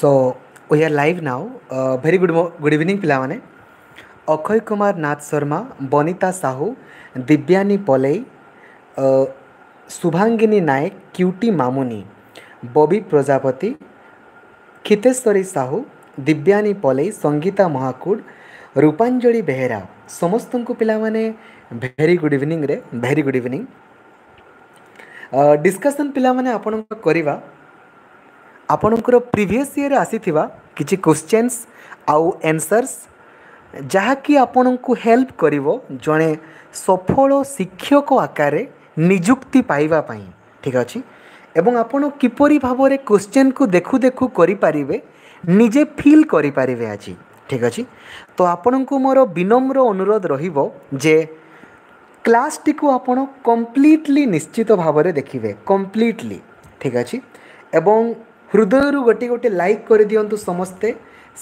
So we are live now very good good evening पिला माने अक्षय कुमार नाथ Sharma Banita Sahu Dibyani Palai Shubhangini Nayak Cutie Mamuni Bobby Prajapati Kshiteswari Sahu Dibyani Palai Sangita Mahakud Rupanjali Behera समस्त को पिला माने भेरी गुड इवनिंग रे भेरी गुड इवनिंग डिस्कशन पिला माने आपण करिवा ଆପଣଙ୍କର ପ୍ରିଭିୟସ୍ ଇୟର୍ରେ ଆସିଥିବା କିଛି କୋଶ୍ଚେନ୍ସ ଆଉ ଏନ୍ସର୍ସ ଯାହାକି ଆପଣଙ୍କୁ ହେଲ୍ପ କରିବ ଜଣେ ସଫଳ ଶିକ୍ଷକ ଆକାରରେ ନିଯୁକ୍ତି ପାଇବା ପାଇଁ ଠିକ୍ ଅଛି ଏବଂ ଆପଣ କିପରି ଭାବରେ କୋଶ୍ଚେନ୍କୁ ଦେଖୁ ଦେଖୁ କରିପାରିବେ ନିଜେ ଫିଲ୍ କରିପାରିବେ ଆଜି ଠିକ୍ ଅଛି ତ ଆପଣଙ୍କୁ ମୋର ବିନମ୍ର ଅନୁରୋଧ ରହିବ ଯେ କ୍ଲାସ୍ଟିକୁ ଆପଣ କମ୍ପ୍ଲିଟଲି ନିଶ୍ଚିତ ଭାବରେ ଦେଖିବେ କମ୍ପ୍ଲିଟଲି ଠିକ୍ ଅଛି ଏବଂ ହୃଦୟରୁ ଗୋଟିଏ ଗୋଟିଏ ଲାଇକ୍ କରିଦିଅନ୍ତୁ ସମସ୍ତେ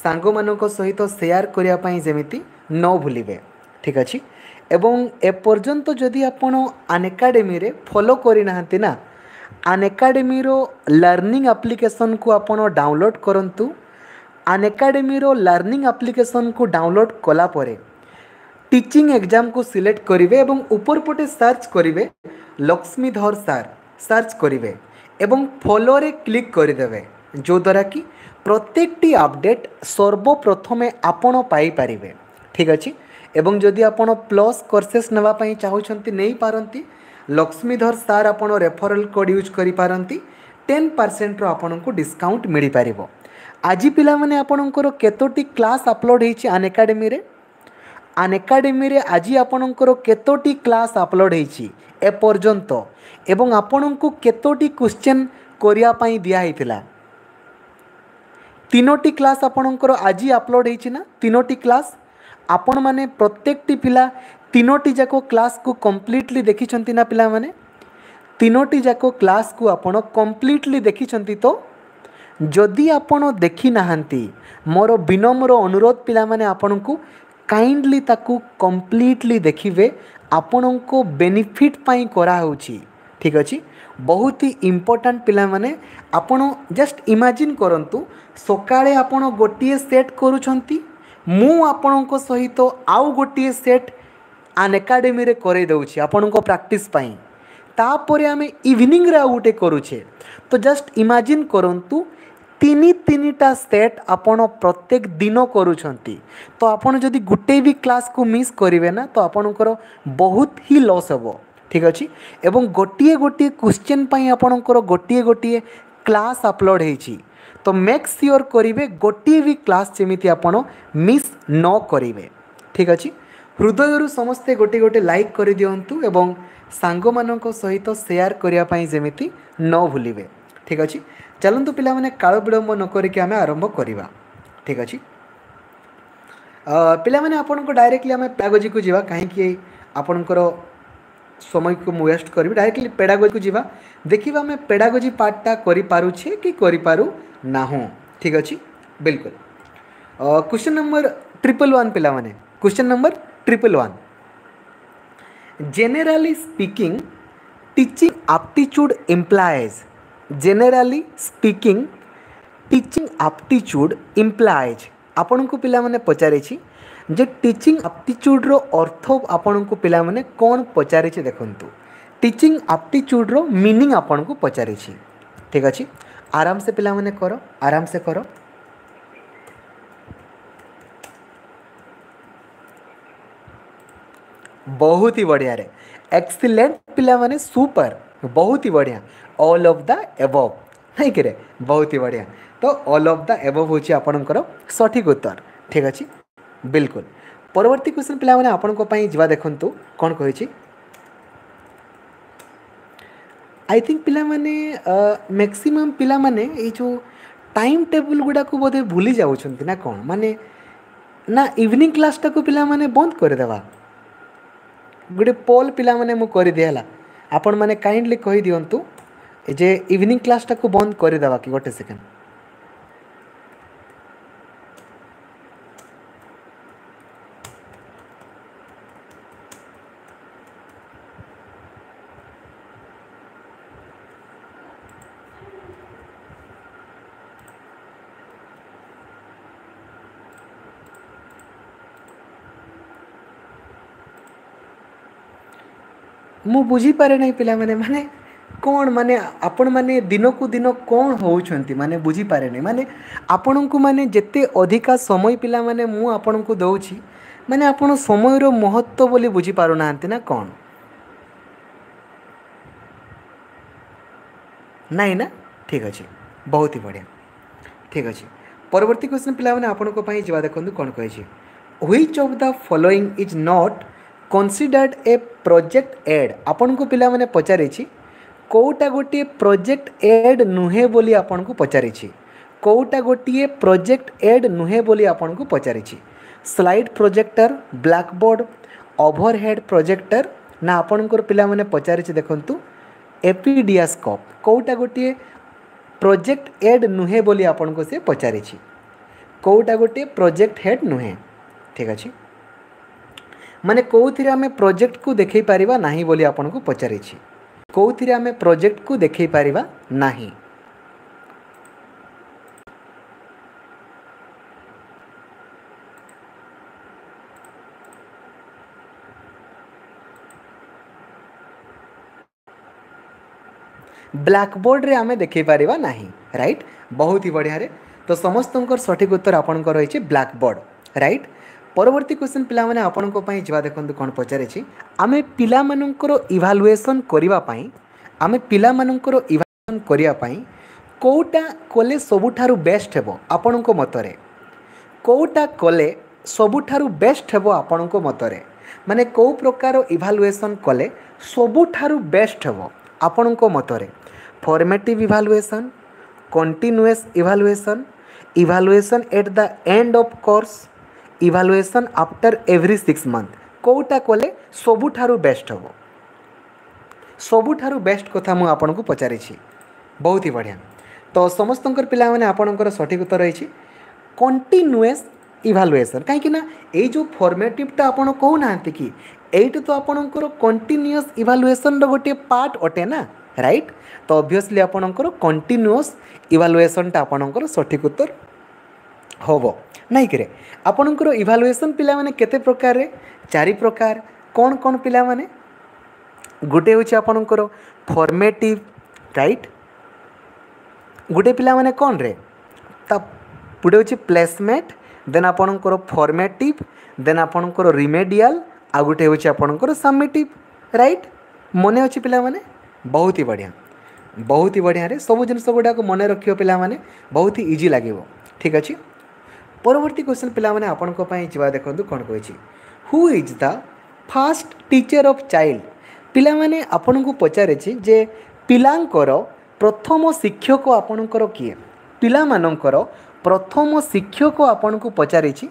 ସାଙ୍ଗମାନଙ୍କ ସହିତ ସେୟାର କରିବା ପାଇଁ ଯେମିତି ନ ଭୁଲିବେ ଠିକ୍ ଅଛି ଏବଂ ଏପର୍ଯ୍ୟନ୍ତ ଯଦି ଆପଣ ଆନ୍ଏକାଡେମୀରେ ଫଲୋ କରିନାହାନ୍ତି ନା ଆନ୍ଏକାଡେମୀର ଲର୍ଣ୍ଣିଂ ଆପ୍ଲିକେସନ୍କୁ ଆପଣ ଡାଉନଲୋଡ଼୍ କରନ୍ତୁ ଆନ୍ଏକାଡେମୀର ଲର୍ଣ୍ଣିଂ ଆପ୍ଲିକେସନ୍କୁ ଡାଉନଲୋଡ଼୍ କଲା ପରେ ଟିଚିଂ ଏକ୍ଜାମ୍କୁ ସିଲେକ୍ଟ କରିବେ ଏବଂ ଉପରପଟେ ସର୍ଚ୍ଚ କରିବେ ଲକ୍ଷ୍ମୀଧର ସାର୍ ସର୍ଚ୍ଚ କରିବେ এবং ଫଲୋରେ କ୍ଲିକ୍ କରିଦେବେ ଯଦ୍ୱାରା କି ପ୍ରତ୍ୟେକଟି ଅପଡ଼େଟ୍ ସର୍ବପ୍ରଥମେ ଆପଣ ପାଇପାରିବେ ଠିକ୍ ଅଛି ଏବଂ ଯଦି ଆପଣ ପ୍ଲସ୍ କୋର୍ସେସ୍ ନେବା ପାଇଁ ଚାହୁଁଛନ୍ତି ନେଇପାରନ୍ତି ଲକ୍ଷ୍ମୀଧର ସାର୍ ଆପଣ ରେଫରାଲ୍ କୋଡ଼୍ ୟୁଜ୍ କରିପାରନ୍ତି ଟେନ୍ ପରସେଣ୍ଟର ଆପଣଙ୍କୁ ଡିସ୍କାଉଣ୍ଟ ମିଳିପାରିବ ଆଜି ପିଲାମାନେ ଆପଣଙ୍କର କେତୋଟି କ୍ଲାସ୍ ଅପଲୋଡ଼୍ ହେଇଛି ଆନ୍ ଏକାଡେମୀରେ ଆନ୍ ଏକାଡେମୀରେ ଆଜି ଆପଣଙ୍କର କେତୋଟି କ୍ଲାସ୍ ଅପଲୋଡ଼୍ ହେଇଛି ଏପର୍ଯ୍ୟନ୍ତ ଏବଂ ଆପଣଙ୍କୁ କେତୋଟି କ୍ୱେଶ୍ଚନ୍ କରିବା ପାଇଁ ଦିଆହେଇଥିଲା ତିନୋଟି କ୍ଲାସ୍ ଆପଣଙ୍କର ଆଜି ଅପଲୋଡ଼ ହେଇଛି ନା ତିନୋଟି କ୍ଲାସ୍ ଆପଣମାନେ ପ୍ରତ୍ୟେକଟି ପିଲା ତିନୋଟି ଯାକ କ୍ଲାସ୍କୁ କମ୍ପ୍ଲିଟଲି ଦେଖିଛନ୍ତି ନା ପିଲାମାନେ ତିନୋଟି ଯାକ କ୍ଲାସ୍କୁ ଆପଣ କମ୍ପ୍ଲିଟଲି ଦେଖିଛନ୍ତି ତ ଯଦି ଆପଣ ଦେଖିନାହାନ୍ତି ମୋର ବିନମ୍ର ଅନୁରୋଧ ପିଲାମାନେ ଆପଣଙ୍କୁ କାଇଣ୍ଡଲି ତାକୁ କମ୍ପ୍ଲିଟଲି ଦେଖିବେ ଆପଣଙ୍କ ବେନିଫିଟ୍ ପାଇଁ କରାହେଉଛି ଠିକ୍ ଅଛି ବହୁତ ହି ଇମ୍ପୋର୍ଟାଣ୍ଟ ପିଲାମାନେ ଆପଣ ଜଷ୍ଟ ଇମାଜିନ୍ କରନ୍ତୁ ସକାଳେ ଆପଣ ଗୋଟିଏ ସେଟ୍ କରୁଛନ୍ତି ମୁଁ ଆପଣଙ୍କ ସହିତ ଆଉ ଗୋଟିଏ ସେଟ୍ ଆନ୍ ଏକାଡେମୀରେ କରାଇ ଦେଉଛି ଆପଣଙ୍କ ପ୍ରାକ୍ଟିସ୍ ପାଇଁ ତାପରେ ଆମେ ଇଭିନିଂରେ ଆଉ ଗୋଟେ କରୁଛେ ତ ଜଷ୍ଟ ଇମାଜିନ୍ କରନ୍ତୁ ତିନି ତିନିଟା ସେଟ୍ ଆପଣ ପ୍ରତ୍ୟେକ ଦିନ କରୁଛନ୍ତି ତ ଆପଣ ଯଦି ଗୋଟେ ବି କ୍ଲାସ୍କୁ ମିସ୍ କରିବେ ନା ତ ଆପଣଙ୍କର ବହୁତ ହିଁ ଲସ୍ ହେବ ଠିକ୍ ଅଛି ଏବଂ ଗୋଟିଏ ଗୋଟିଏ କ୍ୱେଶ୍ଚିନ୍ ପାଇଁ ଆପଣଙ୍କର ଗୋଟିଏ ଗୋଟିଏ କ୍ଲାସ୍ ଅପଲୋଡ଼ ହେଇଛି ତ ମେକ୍ ସିଓର୍ କରିବେ ଗୋଟିଏ ବି କ୍ଲାସ୍ ଯେମିତି ଆପଣ ମିସ୍ ନ କରିବେ ଠିକ୍ ଅଛି ହୃଦୟରୁ ସମସ୍ତେ ଗୋଟେ ଗୋଟେ ଲାଇକ୍ କରିଦିଅନ୍ତୁ ଏବଂ ସାଙ୍ଗମାନଙ୍କ ସହିତ ସେୟାର କରିବା ପାଇଁ ଯେମିତି ନ ଭୁଲିବେ ଠିକ୍ ଅଛି ଚାଲନ୍ତୁ ପିଲାମାନେ କାଳ ବିଳମ୍ବ ନ କରିକି ଆମେ ଆରମ୍ଭ କରିବା ଠିକ୍ ଅଛି ପିଲାମାନେ ଆପଣଙ୍କ ଡାଇରେକ୍ଟଲି ଆମେ ପେଡାଗୋଜିକୁ ଯିବା କାହିଁକି ଆପଣଙ୍କର ସମୟକୁ ମୁଁ ୱେଷ୍ଟ କରିବି ଡାଇରେକ୍ଟଲି ପେଡାଗୋଜିକୁ ଯିବା ଦେଖିବା ଆମେ ପେଡାଗୋଜି ପାର୍ଟଟା କରିପାରୁଛେ କି କରିପାରୁ ନାହୁଁ ଠିକ୍ ଅଛି ବିଲକୁଲ क्वेश्चन नंबर ट्रिपल वन पिला question number triple one generally speaking teaching aptitude employees generally speaking teaching aptitude employees आपण को पाने पचारे जे टीचिंग आप्टिच्यूड्र अर्थ आपण को पाने कौन पचारे देखूँ टीचिंग आप्टिच्यूड्र मिनिंग आपण को पचारे ठीक अच्छे आराम से पाने कर आराम से कर बहुत ही बढ़िया रे एक्सिलेंट पिला माने सुपर बहुत ही बढ़िया ऑल अफ द एबव ନାଇଁ କିରେ ବହୁତ ହି ବଢ଼ିଆ ତ ଅଲ୍ ଅଫ୍ ଦ ଏଭବ୍ ହେଉଛି ଆପଣଙ୍କର ସଠିକ୍ ଉତ୍ତର ଠିକ୍ ଅଛି ବିଲକୁଲ ପରବର୍ତ୍ତୀ କ୍ୱେଶ୍ଚନ୍ ପିଲାମାନେ ଆପଣଙ୍କ ପାଇଁ ଯିବା ଦେଖନ୍ତୁ କ'ଣ କହିଛି ଆଇ ଥିଙ୍କ ପିଲାମାନେ ମ୍ୟାକ୍ସିମମ୍ ପିଲାମାନେ ଏଇ ଯେଉଁ ଟାଇମ୍ ଟେବୁଲ୍ ଗୁଡ଼ାକୁ ବୋଧେ ଭୁଲି ଯାଉଛନ୍ତି ନା କ'ଣ ମାନେ ନା ଇଭିନିଂ କ୍ଲାସ୍ଟାକୁ ପିଲାମାନେ ବନ୍ଦ କରିଦେବା ଗୋଟେ ପୋଲ୍ ପିଲାମାନେ ମୁଁ କରିଦିଏ ହେଲା ଆପଣମାନେ କାଇଣ୍ଡଲି କହିଦିଅନ୍ତୁ ଯେ ଇଭିନିଂ କ୍ଲାସ୍ଟାକୁ ବନ୍ଦ କରିଦେବା କି ଗୋଟେ ସେକେଣ୍ଡ ମୁଁ ବୁଝିପାରେ ନାହିଁ ପିଲାମାନେ ମାନେ କ'ଣ ମାନେ ଆପଣମାନେ ଦିନକୁ ଦିନ କ'ଣ ହେଉଛନ୍ତି ମାନେ ବୁଝିପାରେନି ମାନେ ଆପଣଙ୍କୁ ମାନେ ଯେତେ ଅଧିକା ସମୟ ପିଲାମାନେ ମୁଁ ଆପଣଙ୍କୁ ଦେଉଛି ମାନେ ଆପଣ ସମୟର ମହତ୍ତ୍ୱ ବୋଲି ବୁଝିପାରୁନାହାନ୍ତି ନା କ'ଣ ନାଇଁ ନା ଠିକ୍ ଅଛି ବହୁତ ହି ବଢ଼ିଆ ଠିକ୍ ଅଛି ପରବର୍ତ୍ତୀ କ୍ୱେଶ୍ଚନ୍ ପିଲାମାନେ ଆପଣଙ୍କ ପାଇଁ ଯିବା ଦେଖନ୍ତୁ କ'ଣ କହିଛି which of the following is not considered a project aid ଆପଣଙ୍କୁ ପିଲାମାନେ ପଚାରିଛି କେଉଁଟା ଗୋଟିଏ ପ୍ରୋଜେକ୍ଟ ଏଡ଼୍ ନୁହେଁ ବୋଲି ଆପଣଙ୍କୁ ପଚାରିଛି କେଉଁଟା ଗୋଟିଏ ପ୍ରୋଜେକ୍ଟ ଏଡ଼୍ ନୁହେଁ ବୋଲି ଆପଣଙ୍କୁ ପଚାରିଛି slide projector blackboard overhead projector ନା ଆପଣଙ୍କର ପିଲାମାନେ ପଚାରିଛି ଦେଖନ୍ତୁ ଏପିଡ଼ିଆସ୍କୋପ୍ କେଉଁଟା ଗୋଟିଏ ପ୍ରୋଜେକ୍ଟ ଏଡ଼୍ ନୁହେଁ ବୋଲି ଆପଣଙ୍କୁ ସେ ପଚାରିଛି କେଉଁଟା ଗୋଟିଏ ପ୍ରୋଜେକ୍ଟ ହେଡ଼୍ ନୁହେଁ ଠିକ୍ ଅଛି ମାନେ କେଉଁଥିରେ ଆମେ ପ୍ରୋଜେକ୍ଟକୁ ଦେଖାଇ ପାରିବା ନାହିଁ ବୋଲି ଆପଣଙ୍କୁ ପଚାରିଛି କେଉଁଥିରେ ଆମେ ପ୍ରୋଜେକ୍ଟକୁ ଦେଖାଇ ପାରିବା ନାହିଁ ବ୍ଲାକ୍ବୋର୍ଡ଼ରେ ଆମେ ଦେଖାଇ ପାରିବା ନାହିଁ ରାଇଟ୍ ବହୁତ ହି ବଢ଼ିଆରେ ତ ସମସ୍ତଙ୍କର ସଠିକ୍ ଉତ୍ତର ଆପଣଙ୍କର ରହିଛି ବ୍ଲାକ୍ବୋର୍ଡ଼ ରାଇଟ୍ ପରବର୍ତ୍ତୀ କ୍ୱେଶ୍ଚନ୍ ପିଲାମାନେ ଆପଣଙ୍କ ପାଇଁ ଯିବା ଦେଖନ୍ତୁ କ'ଣ ପଚାରିଛି ଆମେ ପିଲାମାନଙ୍କର ଇଭାଲୁଏସନ୍ କରିବା ପାଇଁ ଆମେ ପିଲାମାନଙ୍କର ଇଭାଲୁଏସନ୍ କରିବା ପାଇଁ କେଉଁଟା କଲେ ସବୁଠାରୁ ବେଷ୍ଟ ହେବ ଆପଣଙ୍କ ମତରେ କେଉଁଟା କଲେ ସବୁଠାରୁ ବେଷ୍ଟ ହେବ ଆପଣଙ୍କ ମତରେ ମାନେ କେଉଁ ପ୍ରକାର ଇଭାଲୁଏସନ୍ କଲେ ସବୁଠାରୁ ବେଷ୍ଟ ହେବ ଆପଣଙ୍କ ମତରେ formative evaluation continuous evaluation evaluation at the end of course evaluation after every six month କେଉଁଟା କଲେ ସବୁଠାରୁ ବେଷ୍ଟ ହେବ ସବୁଠାରୁ ବେଷ୍ଟ କଥା ମୁଁ ଆପଣଙ୍କୁ ପଚାରିଛି ବହୁତ ହି ବଢ଼ିଆ ତ ସମସ୍ତଙ୍କର ପିଲାମାନେ ଆପଣଙ୍କର ସଠିକ୍ ଉତ୍ତର ରହିଛି କଣ୍ଟିନ୍ୟୁଏସ୍ ଇଭାଲୁଏସନ୍ କାହିଁକିନା ଏଇ ଯେଉଁ ଫର୍ମେଟିଭ୍ଟା ଆପଣ କହୁନାହାନ୍ତି କି ଏଇଟା ତ ଆପଣଙ୍କର କଣ୍ଟିନ୍ୟୁଅସ୍ ଇଭାଲୁଏସନ୍ର ଗୋଟିଏ ପାର୍ଟ ଅଟେ ନା ରାଇଟ୍ ତ ଅବଭିୟସ୍ଲି ଆପଣଙ୍କର କଣ୍ଟିନ୍ୟୁଅସ୍ ଇଭାଲୁଏସନ୍ଟା ଆପଣଙ୍କର ସଠିକ୍ ଉତ୍ତର हम नहीं कि आपण को इभालुएसन पे के प्रकार चारि प्रकार कौन कौन पाने गोटे हूँ आपण को फर्मेटिव रईट गोटे पाने कौन रे गोटे हूँ प्लेसमेंट देन आपणकर फॉर्मेटिव देन आपणकर रिमेडियाल आ गोटे हूँ आपणकर सामेटिव रईट मन अच्छे पाने बहुत ही बढ़िया बहुत ही बढ़िया सब जिन गुड़ाक मन रख पाने बहुत ही इजी लगे ठीक अच्छे ପରବର୍ତ୍ତୀ କ୍ୱେଶ୍ଚନ୍ ପିଲାମାନେ ଆପଣଙ୍କ ପାଇଁ ଯିବା ଦେଖନ୍ତୁ କ'ଣ କହିଛି who is the first teacher of child ପିଲାମାନେ ଆପଣଙ୍କୁ ପଚାରିଛି ଯେ ପିଲାଙ୍କର ପ୍ରଥମ ଶିକ୍ଷକ ଆପଣଙ୍କର କିଏ ପିଲାମାନଙ୍କର ପ୍ରଥମ ଶିକ୍ଷକ ଆପଣଙ୍କୁ ପଚାରିଛି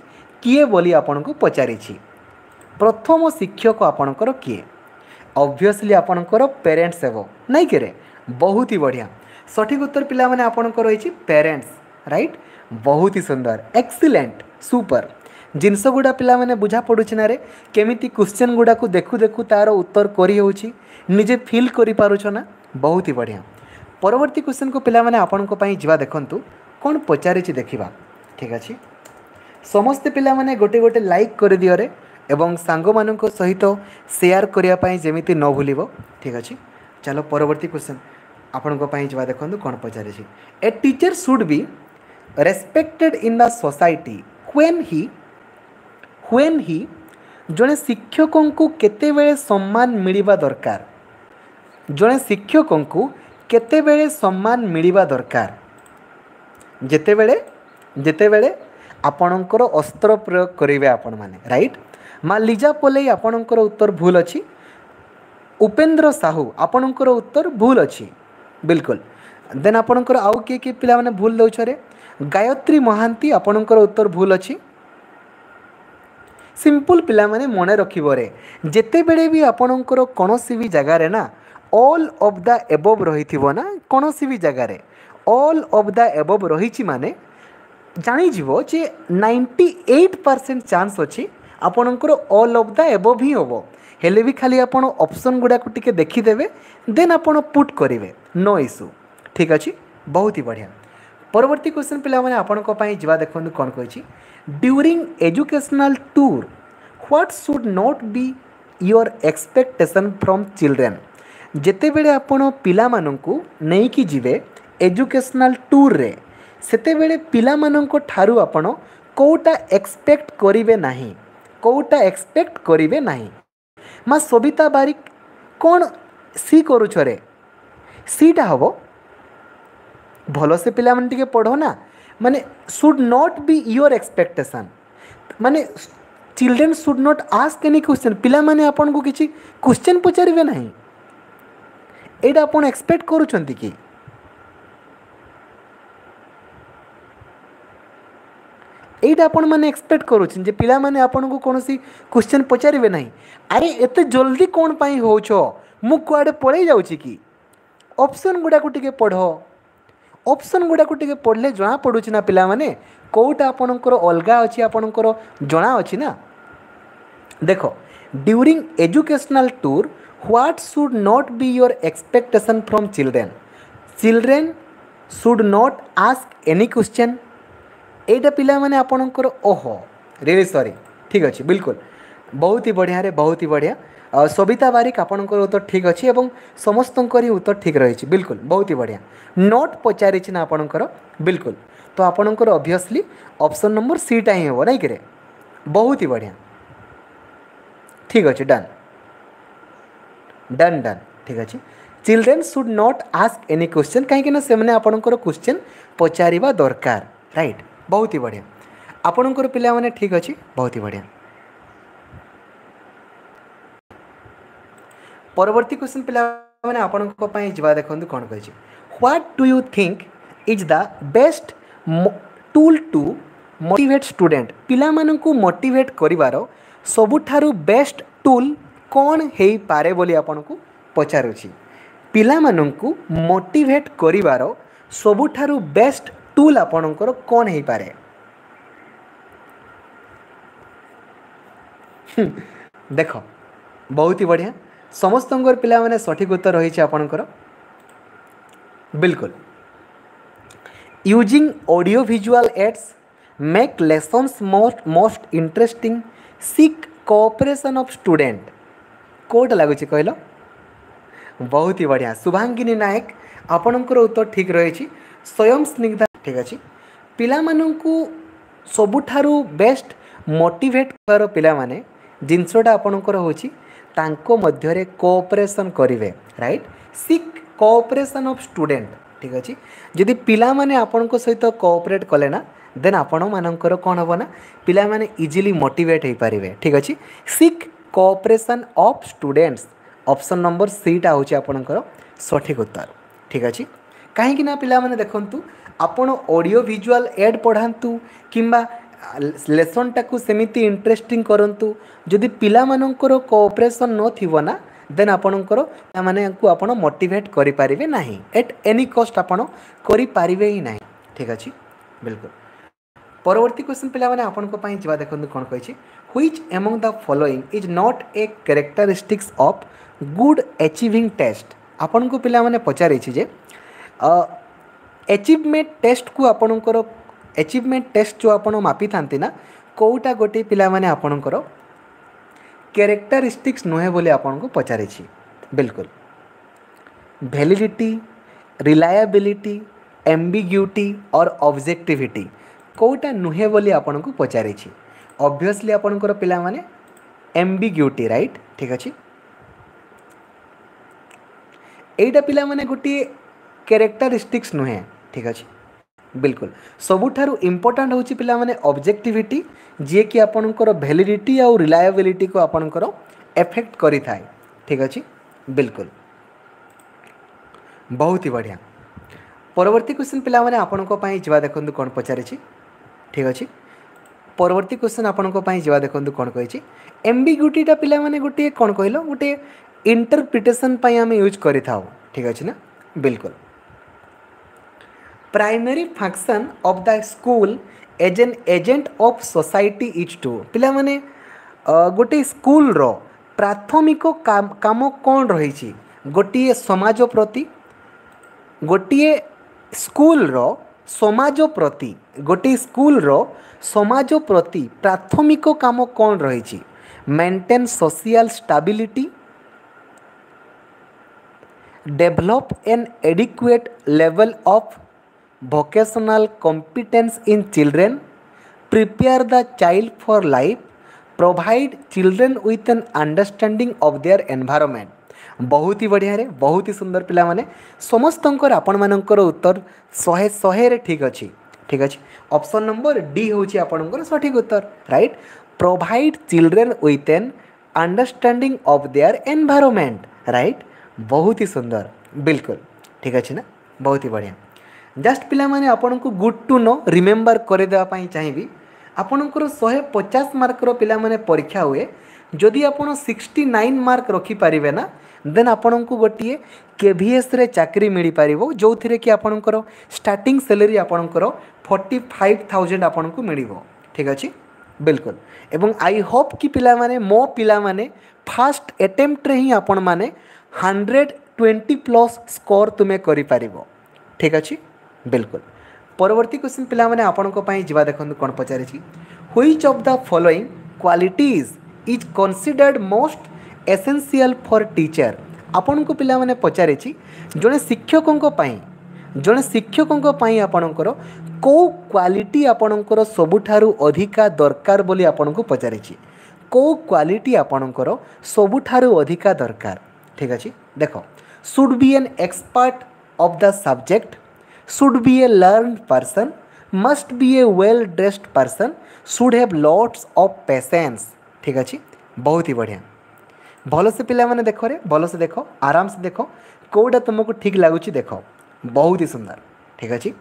କିଏ ବୋଲି ଆପଣଙ୍କୁ ପଚାରିଛି ପ୍ରଥମ ଶିକ୍ଷକ ଆପଣଙ୍କର କିଏ ଅଭିୟସ୍ଲି ଆପଣଙ୍କର ପ୍ୟାରେଣ୍ଟସ୍ ହେବ ନାଇଁ କିରେ ବହୁତ ହି ବଢ଼ିଆ ସଠିକ୍ ଉତ୍ତର ପିଲାମାନେ ଆପଣଙ୍କର ରହିଛି ପ୍ୟାରେଣ୍ଟସ୍ राइट बहुत ही सुंदर एक्सीलेंट सुपर ଜିନିଷ ଗୁଡ଼ା ପିଲାମାନେ ବୁଝା ପଡ଼ୁଛି ନାରେ କେମିତି କ୍ୱେଶ୍ଚନ୍ ଗୁଡ଼ାକୁ ଦେଖୁ ଦେଖୁ ତା'ର ଉତ୍ତର କରିହେଉଛି ନିଜେ ଫିଲ୍ କରିପାରୁଛ ନା ବହୁତ ହି ବଢ଼ିଆ ପରବର୍ତ୍ତୀ କ୍ୱେଶ୍ଚନ୍କୁ ପିଲାମାନେ ଆପଣଙ୍କ ପାଇଁ ଯିବା ଦେଖନ୍ତୁ କ'ଣ ପଚାରିଛି ଦେଖିବା ଠିକ୍ ଅଛି ସମସ୍ତେ ପିଲାମାନେ ଗୋଟେ ଗୋଟେ ଲାଇକ୍ କରିଦିଅରେ ଏବଂ ସାଙ୍ଗମାନଙ୍କ ସହିତ ସେୟାର କରିବା ପାଇଁ ଯେମିତି ନ ଭୁଲିବ ଠିକ୍ ଅଛି ଚାଲ ପରବର୍ତ୍ତୀ କ୍ୱେଶ୍ଚନ୍ ଆପଣଙ୍କ ପାଇଁ ଯିବା ଦେଖନ୍ତୁ କ'ଣ ପଚାରିଛି a teacher should be respected in the society when he when he ଜଣେ ଶିକ୍ଷକଙ୍କୁ କେତେବେଳେ ସମ୍ମାନ ମିଳିବା ଦରକାର ଜଣେ ଶିକ୍ଷକଙ୍କୁ କେତେବେଳେ ସମ୍ମାନ ମିଳିବା ଦରକାର ଯେତେବେଳେ ଯେତେବେଳେ ଆପଣଙ୍କର ଅସ୍ତ୍ର ପ୍ରୟୋଗ କରିବେ ଆପଣମାନେ ରାଇଟ୍ ମା ଲିଜା ପଲେଇ ଆପଣଙ୍କର ଉତ୍ତର ଭୁଲ ଅଛି ଉପେନ୍ଦ୍ର ସାହୁ ଆପଣଙ୍କର ଉତ୍ତର ଭୁଲ ଅଛି ବିଲକୁଲ ଦେନ୍ ଆପଣଙ୍କର ଆଉ କିଏ କିଏ ପିଲାମାନେ ଭୁଲ ଦେଉଛରେ ଗାୟତ୍ରୀ ମହାନ୍ତି ଆପଣଙ୍କର ଉତ୍ତର ଭୁଲ ଅଛି ସିମ୍ପଲ୍ ପିଲାମାନେ ମନେ ରଖିବରେ ଯେତେବେଳେ ବି ଆପଣଙ୍କର କୌଣସି ବି ଜାଗାରେ ନା ଅଲ୍ ଅଫ୍ ଦ ଏବବ୍ ରହିଥିବ ନା କୌଣସି ବି ଜାଗାରେ ଅଲ୍ ଅଫ୍ ଦ ଏବବ୍ ରହିଛି ମାନେ ଜାଣିଯିବ ଯେ ନାଇଣ୍ଟି ଏଇଟ୍ ପରସେଣ୍ଟ ଚାନ୍ସ ଅଛି ଆପଣଙ୍କର ଅଲ୍ ଅଫ୍ ଦ ଏବବ୍ ହିଁ ହେବ ହେଲେ ବି ଖାଲି ଆପଣ ଅପସନ୍ ଗୁଡ଼ାକୁ ଟିକେ ଦେଖିଦେବେ ଦେନ୍ ଆପଣ ପୁଟ୍ କରିବେ ନୋ ଇସ୍ୟୁ ଠିକ୍ ଅଛି ବହୁତ ହି ବଢ଼ିଆ ପରବର୍ତ୍ତୀ କ୍ୱେଶ୍ଚନ୍ ପିଲାମାନେ ଆପଣଙ୍କ ପାଇଁ ଯିବା ଦେଖନ୍ତୁ କ'ଣ କହିଛି during educational tour what should not be your expectation from children ଯେତେବେଳେ ଆପଣ ପିଲାମାନଙ୍କୁ ନେଇକି ଯିବେ ଏଜୁକେସନାଲ୍ ଟୁର୍ରେ ସେତେବେଳେ ପିଲାମାନଙ୍କ ଠାରୁ ଆପଣ କେଉଁଟା ଏକ୍ସପେକ୍ଟ କରିବେ ନାହିଁ କେଉଁଟା ଏକ୍ସପେକ୍ଟ କରିବେ ନାହିଁ ମା ସବିତା ବାରିକ କ'ଣ ସି କରୁଛରେ ସିଟା ହେବ ଭଲସେ ପିଲାମାନେ ଟିକେ ପଢ଼ ନା ମାନେ should not be your expectation ମାନେ children should not ask any question ପିଲାମାନେ ଆପଣଙ୍କୁ କିଛି କ୍ୱେଶ୍ଚନ୍ ପଚାରିବେ ନାହିଁ ଏଇଟା ଆପଣ ଏକ୍ସପେକ୍ଟ କରୁଛନ୍ତି କି ଏଇଟା ଆପଣମାନେ ଏକ୍ସପେକ୍ଟ କରୁଛନ୍ତି ଯେ ପିଲାମାନେ ଆପଣଙ୍କୁ କୌଣସି କ୍ୱେଶ୍ଚନ୍ ପଚାରିବେ ନାହିଁ ଆରେ ଏତେ ଜଲ୍ଦି କ'ଣ ପାଇଁ ହେଉଛ ମୁଁ କୁଆଡ଼େ ପଳେଇ ଯାଉଛି କି ଅପସନ୍ ଗୁଡ଼ାକୁ ଟିକେ ପଢ଼ ଅପସନ୍ ଗୁଡ଼ାକୁ ଟିକେ ପଢ଼ିଲେ ଜଣାପଡ଼ୁଛି ନା ପିଲାମାନେ କେଉଁଟା ଆପଣଙ୍କର ଅଲଗା ଅଛି ଆପଣଙ୍କର ଜଣା ଅଛି ନା ଦେଖ during educational tour what should not be your expectation from children children should not ask any question ଏଇଟା ପିଲାମାନେ ଆପଣଙ୍କର ଓହୋ ରିଏଲି ସରି ଠିକ୍ ଅଛି ବିଲକୁଲ ବହୁତ ହି ବଢ଼ିଆରେ ବହୁତ ହି ବଢ଼ିଆ ସବିତା ବାରିକ ଆପଣଙ୍କର ଉତ୍ତର ଠିକ୍ ଅଛି ଏବଂ ସମସ୍ତଙ୍କର ହିଁ ଉତ୍ତର ଠିକ୍ ରହିଛି ବିଲକୁଲ ବହୁତ ହି ବଢ଼ିଆ ନୋଟ୍ ପଚାରିଛି ନା ଆପଣଙ୍କର ବିଲକୁଲ ତ ଆପଣଙ୍କର ଅଭିୟସ୍ଲି ଅପସନ୍ ନମ୍ବର ସିଟା ହିଁ ହେବ ନାଇଁ କିରେ ବହୁତ ହି ବଢ଼ିଆ ଠିକ୍ ଅଛି ଡନ୍ ଡନ୍ ଡନ୍ ଠିକ୍ ଅଛି children should not ask any question କାହିଁକିନା ସେମାନେ ଆପଣଙ୍କର କ୍ୱେଶ୍ଚନ୍ ପଚାରିବା ଦରକାର ରାଇଟ୍ ବହୁତ ହି ବଢ଼ିଆ ଆପଣଙ୍କର ପିଲାମାନେ ଠିକ୍ ଅଛି ବହୁତ ହି ବଢ଼ିଆ परवर्ती क्वेश्चन पे आप जवा देख कौन कह what do you think is the best tool to motivate student पा मोटेट कर सबुठ बेस्ट टूल कौन हो पारे बोली आपन को पचारूँ पा कर सबुठ बेस्ट टूल आपणकर कौन हो पारे देख बहुत ही बढ़िया ସମସ୍ତଙ୍କର ପିଲାମାନେ ସଠିକ୍ ଉତ୍ତର ରହିଛି ଆପଣଙ୍କର ବିଲକୁଲ using audio visual aids make lessons most most interesting seek cooperation of student କେଉଁଟା ଲାଗୁଛି କହିଲ ବହୁତ ହି ବଢ଼ିଆ ଶୁଭାଙ୍ଗିନୀ ନାୟକ ଆପଣଙ୍କର ଉତ୍ତର ଠିକ୍ ରହିଛି ସ୍ୱୟଂ ସ୍ନିଗ୍ଧା ଠିକ୍ ଅଛି ପିଲାମାନଙ୍କୁ ସବୁଠାରୁ ବେଷ୍ଟ ମୋଟିଭେଟ୍ କରିବାର ପିଲାମାନେ ଜିନିଷଟା ଆପଣଙ୍କର ହେଉଛି ତାଙ୍କ ମଧ୍ୟରେ କୋଅପରେସନ୍ କରିବେ right seek cooperation of student ଠିକ୍ ଅଛି ଯଦି ପିଲାମାନେ ଆପଣଙ୍କ ସହିତ କୋଅପରେଟ୍ କଲେ ନା ଦେନ୍ ଆପଣମାନଙ୍କର କ'ଣ ହେବ ନା ପିଲାମାନେ ଇଜିଲି ମୋଟିଭେଟ୍ ହୋଇପାରିବେ ଠିକ୍ ଅଛି seek cooperation of students option number ସିଟା ହେଉଛି ଆପଣଙ୍କର ସଠିକ୍ ଉତ୍ତର ଠିକ୍ ଅଛି କାହିଁକି ନା ପିଲାମାନେ ଦେଖନ୍ତୁ ଆପଣ ଅଡ଼ିଓ ଭିଜୁଆଲ୍ ଏଡ଼୍ ପଢ଼ାନ୍ତୁ କିମ୍ବା ଲେସନ୍ଟାକୁ ସେମିତି ଇଣ୍ଟରେଷ୍ଟିଂ କରନ୍ତୁ ଯଦି ପିଲାମାନଙ୍କର କୋଅପରେସନ୍ ନଥିବ ନା ଦେନ୍ ଆପଣଙ୍କର ପିଲାମାନଙ୍କୁ ଆପଣ ମୋଟିଭେଟ୍ କରିପାରିବେ ନାହିଁ ଏଟ୍ ଏନି କଷ୍ଟ ଆପଣ କରିପାରିବେ ହିଁ ନାହିଁ ଠିକ୍ ଅଛି ବିଲକୁଲ ପରବର୍ତ୍ତୀ କ୍ୱେଶ୍ଚନ୍ ପିଲାମାନେ ଆପଣଙ୍କ ପାଇଁ ଯିବା ଦେଖନ୍ତୁ କ'ଣ କହିଛି which among the following is not a characteristics of good achieving test ଆପଣଙ୍କୁ ପିଲାମାନେ ପଚାରିଛି ଯେ ଏଚିଭମେଣ୍ଟ ଟେଷ୍ଟକୁ ଆପଣଙ୍କର ଏଚିଭମେଣ୍ଟ ଟେଷ୍ଟ ଯେଉଁ ଆପଣ ମାପିଥାନ୍ତି ନା କେଉଁଟା ଗୋଟିଏ ପିଲାମାନେ ଆପଣଙ୍କର କ୍ୟାରେକ୍ଟରିଷ୍ଟିକ୍ସ ନୁହେଁ ବୋଲି ଆପଣଙ୍କୁ ପଚାରିଛି ବିଲକୁଲ ଭ୍ୟାଲିଡିଟି ରିଲାୟାବିଲିଟି ଏମ୍ବିଗ୍ୟୁଟି ଅର୍ ଅବଜେକ୍ଟିଭିଟି କେଉଁଟା ନୁହେଁ ବୋଲି ଆପଣଙ୍କୁ ପଚାରିଛି ଅବଭିୟସ୍ଲି ଆପଣଙ୍କର ପିଲାମାନେ ଏମ୍ବିଗ୍ୟୁଟି ରାଇଟ୍ ଠିକ୍ ଅଛି ଏଇଟା ପିଲାମାନେ ଗୋଟିଏ କ୍ୟାରେକ୍ଟରିଷ୍ଟିକ୍ସ ନୁହେଁ ଠିକ୍ ଅଛି ବିଲକୁଲ ସବୁଠାରୁ ଇମ୍ପୋର୍ଟାଣ୍ଟ ହେଉଛି ପିଲାମାନେ ଅବଜେକ୍ଟିଭିଟି ଯିଏକି ଆପଣଙ୍କର ଭ୍ୟାଲିଡ଼ିଟି ଆଉ ରିଲାଏବିଲିଟିକୁ ଆପଣଙ୍କର ଏଫେକ୍ଟ କରିଥାଏ ଠିକ୍ ଅଛି ବିଲକୁଲ ବହୁତ ହି ବଢ଼ିଆ ପରବର୍ତ୍ତୀ କ୍ୱେଶ୍ଚିନ୍ ପିଲାମାନେ ଆପଣଙ୍କ ପାଇଁ ଯିବା ଦେଖନ୍ତୁ କ'ଣ ପଚାରିଛି ଠିକ୍ ଅଛି ପରବର୍ତ୍ତୀ କ୍ୱେଶ୍ଚିନ୍ ଆପଣଙ୍କ ପାଇଁ ଯିବା ଦେଖନ୍ତୁ କ'ଣ କହିଛି ଏମ୍ବିଗ୍ୟୁଟିଟା ପିଲାମାନେ ଗୋଟିଏ କ'ଣ କହିଲ ଗୋଟିଏ ଇଣ୍ଟରପ୍ରିଟେସନ୍ ପାଇଁ ଆମେ ୟୁଜ୍ କରିଥାଉ ଠିକ୍ ଅଛି ନା ବିଲକୁଲ primary function of the school as an agent of society is to ପିଲାମାନେ ଗୋଟେ ସ୍କୁଲ୍ର ପ୍ରାଥମିକ କାମ କ'ଣ ରହିଛି ଗୋଟିଏ ସମାଜ ପ୍ରତି ଗୋଟିଏ ସ୍କୁଲ୍ର ସମାଜ ପ୍ରତି ଗୋଟିଏ ସ୍କୁଲ୍ର ସମାଜ ପ୍ରତି ପ୍ରାଥମିକ କାମ କ'ଣ ରହିଛି maintain social stability develop an adequate level of vocational competence in children, prepare the child for life, provide children with an understanding of their environment. ବହୁତ ହି ବଢ଼ିଆରେ ବହୁତ ହି ସୁନ୍ଦର ପିଲାମାନେ ସମସ୍ତଙ୍କର ଆପଣମାନଙ୍କର ଉତ୍ତର ଶହେ ଶହେରେ ଠିକ୍ ଅଛି ଠିକ୍ ଅଛି ଅପସନ୍ ନମ୍ବର ଡି ହେଉଛି ଆପଣଙ୍କର ସଠିକ୍ ଉତ୍ତର right provide children with an understanding of their environment right ବହୁତ ହି ସୁନ୍ଦର ବିଲକୁଲ ଠିକ୍ ଅଛି ନା ବହୁତ ହି ବଢ଼ିଆ ଜଷ୍ଟ ପିଲାମାନେ ଆପଣଙ୍କୁ ଗୁଡ୍ ଟୁ ନୋ ରିମେମ୍ବର କରିଦେବା ପାଇଁ ଚାହିଁବି ଆପଣଙ୍କର ଶହେ ପଚାଶ ମାର୍କର ପିଲାମାନେ ପରୀକ୍ଷା ହୁଏ ଯଦି ଆପଣ ସିକ୍ସଟି ନାଇନ୍ ମାର୍କ ରଖିପାରିବେ ନା ଦେନ୍ ଆପଣଙ୍କୁ ଗୋଟିଏ କେଭିଏସ୍ରେ ଚାକିରି ମିଳିପାରିବ ଯେଉଁଥିରେ କି ଆପଣଙ୍କର ଷ୍ଟାର୍ଟିଂ ସାଲେରୀ ଆପଣଙ୍କର ଫର୍ଟି ଫାଇଭ୍ ଥାଉଜେଣ୍ଡ ଆପଣଙ୍କୁ ମିଳିବ ଠିକ୍ ଅଛି ବିଲକୁଲ ଏବଂ ଆଇ ହୋପ୍ କି ପିଲାମାନେ ମୋ ପିଲାମାନେ ଫାଷ୍ଟ ଆଟେମ୍ପ୍ଟରେ ହିଁ ଆପଣମାନେ ହଣ୍ଡ୍ରେଡ଼ ଟ୍ୱେଣ୍ଟି ପ୍ଲସ୍ ସ୍କୋର ତୁମେ କରିପାରିବ ଠିକ୍ ଅଛି बिल्कुल ପରବର୍ତ୍ତୀ କ୍ୱେଶ୍ଚିନ୍ ପିଲାମାନେ ଆପଣଙ୍କ ପାଇଁ ଯିବା ଦେଖନ୍ତୁ କ'ଣ ପଚାରିଛି which of the following qualities is considered most essential for teacher ଆପଣଙ୍କୁ ପିଲାମାନେ ପଚାରିଛି ଜଣେ ଶିକ୍ଷକଙ୍କ ପାଇଁ ଜଣେ ଶିକ୍ଷକଙ୍କ ପାଇଁ ଆପଣଙ୍କର କେଉଁ କ୍ୱାଲିଟି ଆପଣଙ୍କର ସବୁଠାରୁ ଅଧିକା ଦରକାର ବୋଲି ଆପଣଙ୍କୁ ପଚାରିଛି କେଉଁ କ୍ୱାଲିଟି ଆପଣଙ୍କର ସବୁଠାରୁ ଅଧିକା ଦରକାର ଠିକ୍ ଅଛି ଦେଖ should be an expert of the subject should be a learned person must be a well dressed person should have lots of patience ठीक अच्छे बहुत ही बढ़िया भल से पाने देख रे भल से देख आराम से देख कौटा तुमको ठीक लगुच देख बहुत ही सुंदर ठीक अच्छे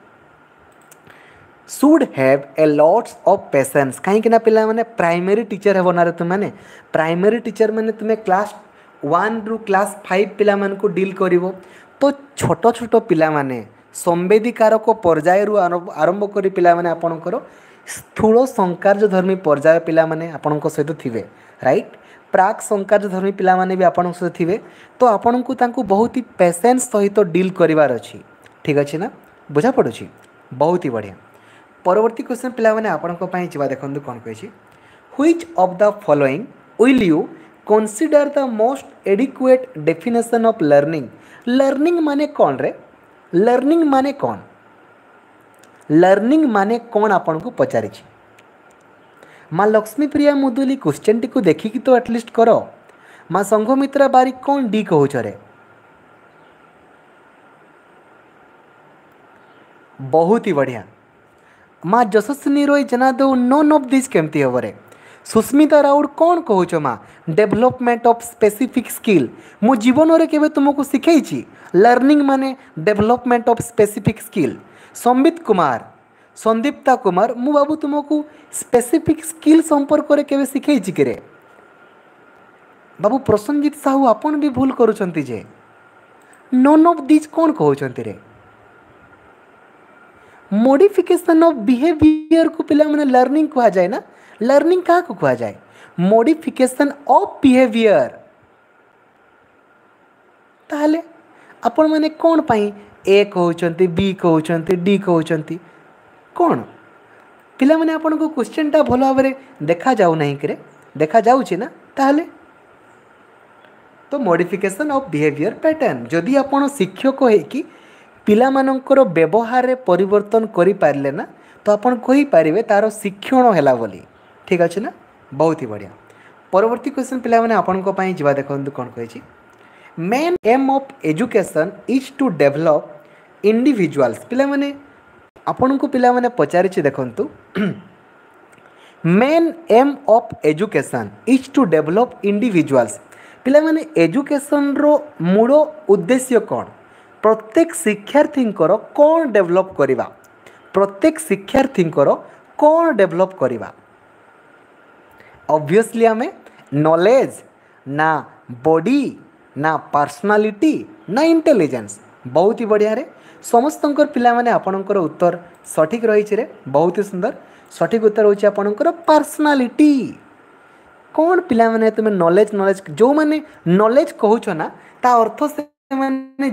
should have a lots of patience कहीं पाने प्राइमरी टीचर हे ना तुमने प्राइमरी टीचर मैंने तुम्हें क्लास वन रु क्लास फाइव पिला डिल कर तो छोट छोट पाने ସମ୍ବେଦିକାରକ ପର୍ଯ୍ୟାୟରୁ ଆରମ୍ଭ କରି ପିଲାମାନେ ଆପଣଙ୍କର ସ୍ଥୂଳ ସଂକାର୍ଯ୍ୟଧର୍ମୀ ପର୍ଯ୍ୟାୟ ପିଲାମାନେ ଆପଣଙ୍କ ସହିତ ଥିବେ ରାଇଟ୍ ପ୍ରାକ୍ ସଂକାର୍ଯ୍ୟଧର୍ମୀ ପିଲାମାନେ ବି ଆପଣଙ୍କ ସହିତ ଥିବେ ତ ଆପଣଙ୍କୁ ତାଙ୍କୁ ବହୁତ ହି ପେସେନ୍ସ ସହିତ ଡିଲ୍ କରିବାର ଅଛି ଠିକ୍ ଅଛି ନା ବୁଝା ପଡ଼ୁଛି ବହୁତ ହି ବଢ଼ିଆ ପରବର୍ତ୍ତୀ କ୍ୱେଶ୍ଚନ୍ ପିଲାମାନେ ଆପଣଙ୍କ ପାଇଁ ଯିବା ଦେଖନ୍ତୁ କ'ଣ କହିଛି which of the following will you consider the most adequate definition of learning learning ମାନେ କ'ଣରେ લર્નિંગ માને કોણ લર્નિંગ માને કોણ આપણଙ୍କୁ ପଚାରିଛି ମା ଲକ୍ଷ୍ମୀପ୍ରିୟା ମୁଦୁଲି କ୍ୱେଶ୍ଚନ୍ଟିକୁ ଦେଖିକି ତ ଆଟଲିଷ୍ଟ କର ମା ସଂଘମିତ୍ରା ବାରିକ କ'ଣ ଡି କହୁଛରେ ବହୁତ ହି ବଢ଼ିଆ ମା ଯଶସ୍ୱିନୀ ରୋଇ ଜଣାଦେଉ ନନ୍ ଅଫ୍ ଦିସ୍ କେମିତି ହେବ ରେ सुस्मिता राउड कौन कहो माँ डेभलपमेंट अफ स्पेसीफिक स्किल मो जीवन के शिखे शिखेची मान development of specific skill Sambit Kumar Sandipta Kumar मु बाबू तुमको स्पेसीफिक स्किल संपर्क केिखेची कि बाबू प्रसन्नजित साहू आप भूल कर नन अफ दिज कौन कहते रे मोडिफिकेशन ऑफ बिहेवियर को पिला मैंने लर्निंग कहा जाए ना लर्निंग क्या को कहा जाए मॉडिफिकेशन ऑफ बिहेवियर ताले अपन माने कौन पाई ए कहते बी कहते डी कहते कौन पिला माने आपन को क्वेश्चन टा भलो भाव देखा जाऊ नहीं करे देखा जाऊ छे ना ताले तो मॉडिफिकेशन ऑफ बिहेवियर पैटर्न जदि आप शिक्षक हो कि पिलार व्यवहार परिवर्तन करी पारले ना तो आपन कही पारे तार शिक्षण है ଠିକ୍ ଅଛି ନା ବହୁତ ହି ବଢ଼ିଆ ପରବର୍ତ୍ତୀ କ୍ୱେଶ୍ଚନ୍ ପିଲାମାନେ ଆପଣଙ୍କ ପାଇଁ ଯିବା ଦେଖନ୍ତୁ କ'ଣ କହିଛି main aim of education is to develop individuals ପିଲାମାନେ ଆପଣଙ୍କୁ ପିଲାମାନେ ପଚାରିଛି ଦେଖନ୍ତୁ main aim of education is to develop individuals ପିଲାମାନେ ଏଜୁକେସନ୍ର ମୂଳ ଉଦ୍ଦେଶ୍ୟ କ'ଣ ପ୍ରତ୍ୟେକ ଶିକ୍ଷାର୍ଥୀଙ୍କର କ'ଣ ଡେଭଲପ୍ କରିବା ପ୍ରତ୍ୟେକ ଶିକ୍ଷାର୍ଥୀଙ୍କର କ'ଣ ଡେଭଲପ୍ କରିବା ऑब्वियसली हमें नॉलेज ना बॉडी ना पर्सनालिटी ना इंटेलिजेंस बहुत ही बढ़िया रे समस्त पिलाने आपणकर उत्तर सठिक रही रे बहुत ही सुंदर सठिक उत्तर हूँ आपणकर पर्सनालिटी କ'ଣ ପିଲାମାନେ ତୁମେ ନଲେଜ୍ ନଲେଜ୍ ଯେଉଁମାନେ ନଲେଜ୍ କହୁଛ ନା ତା ଅର୍ଥ ସେମାନେ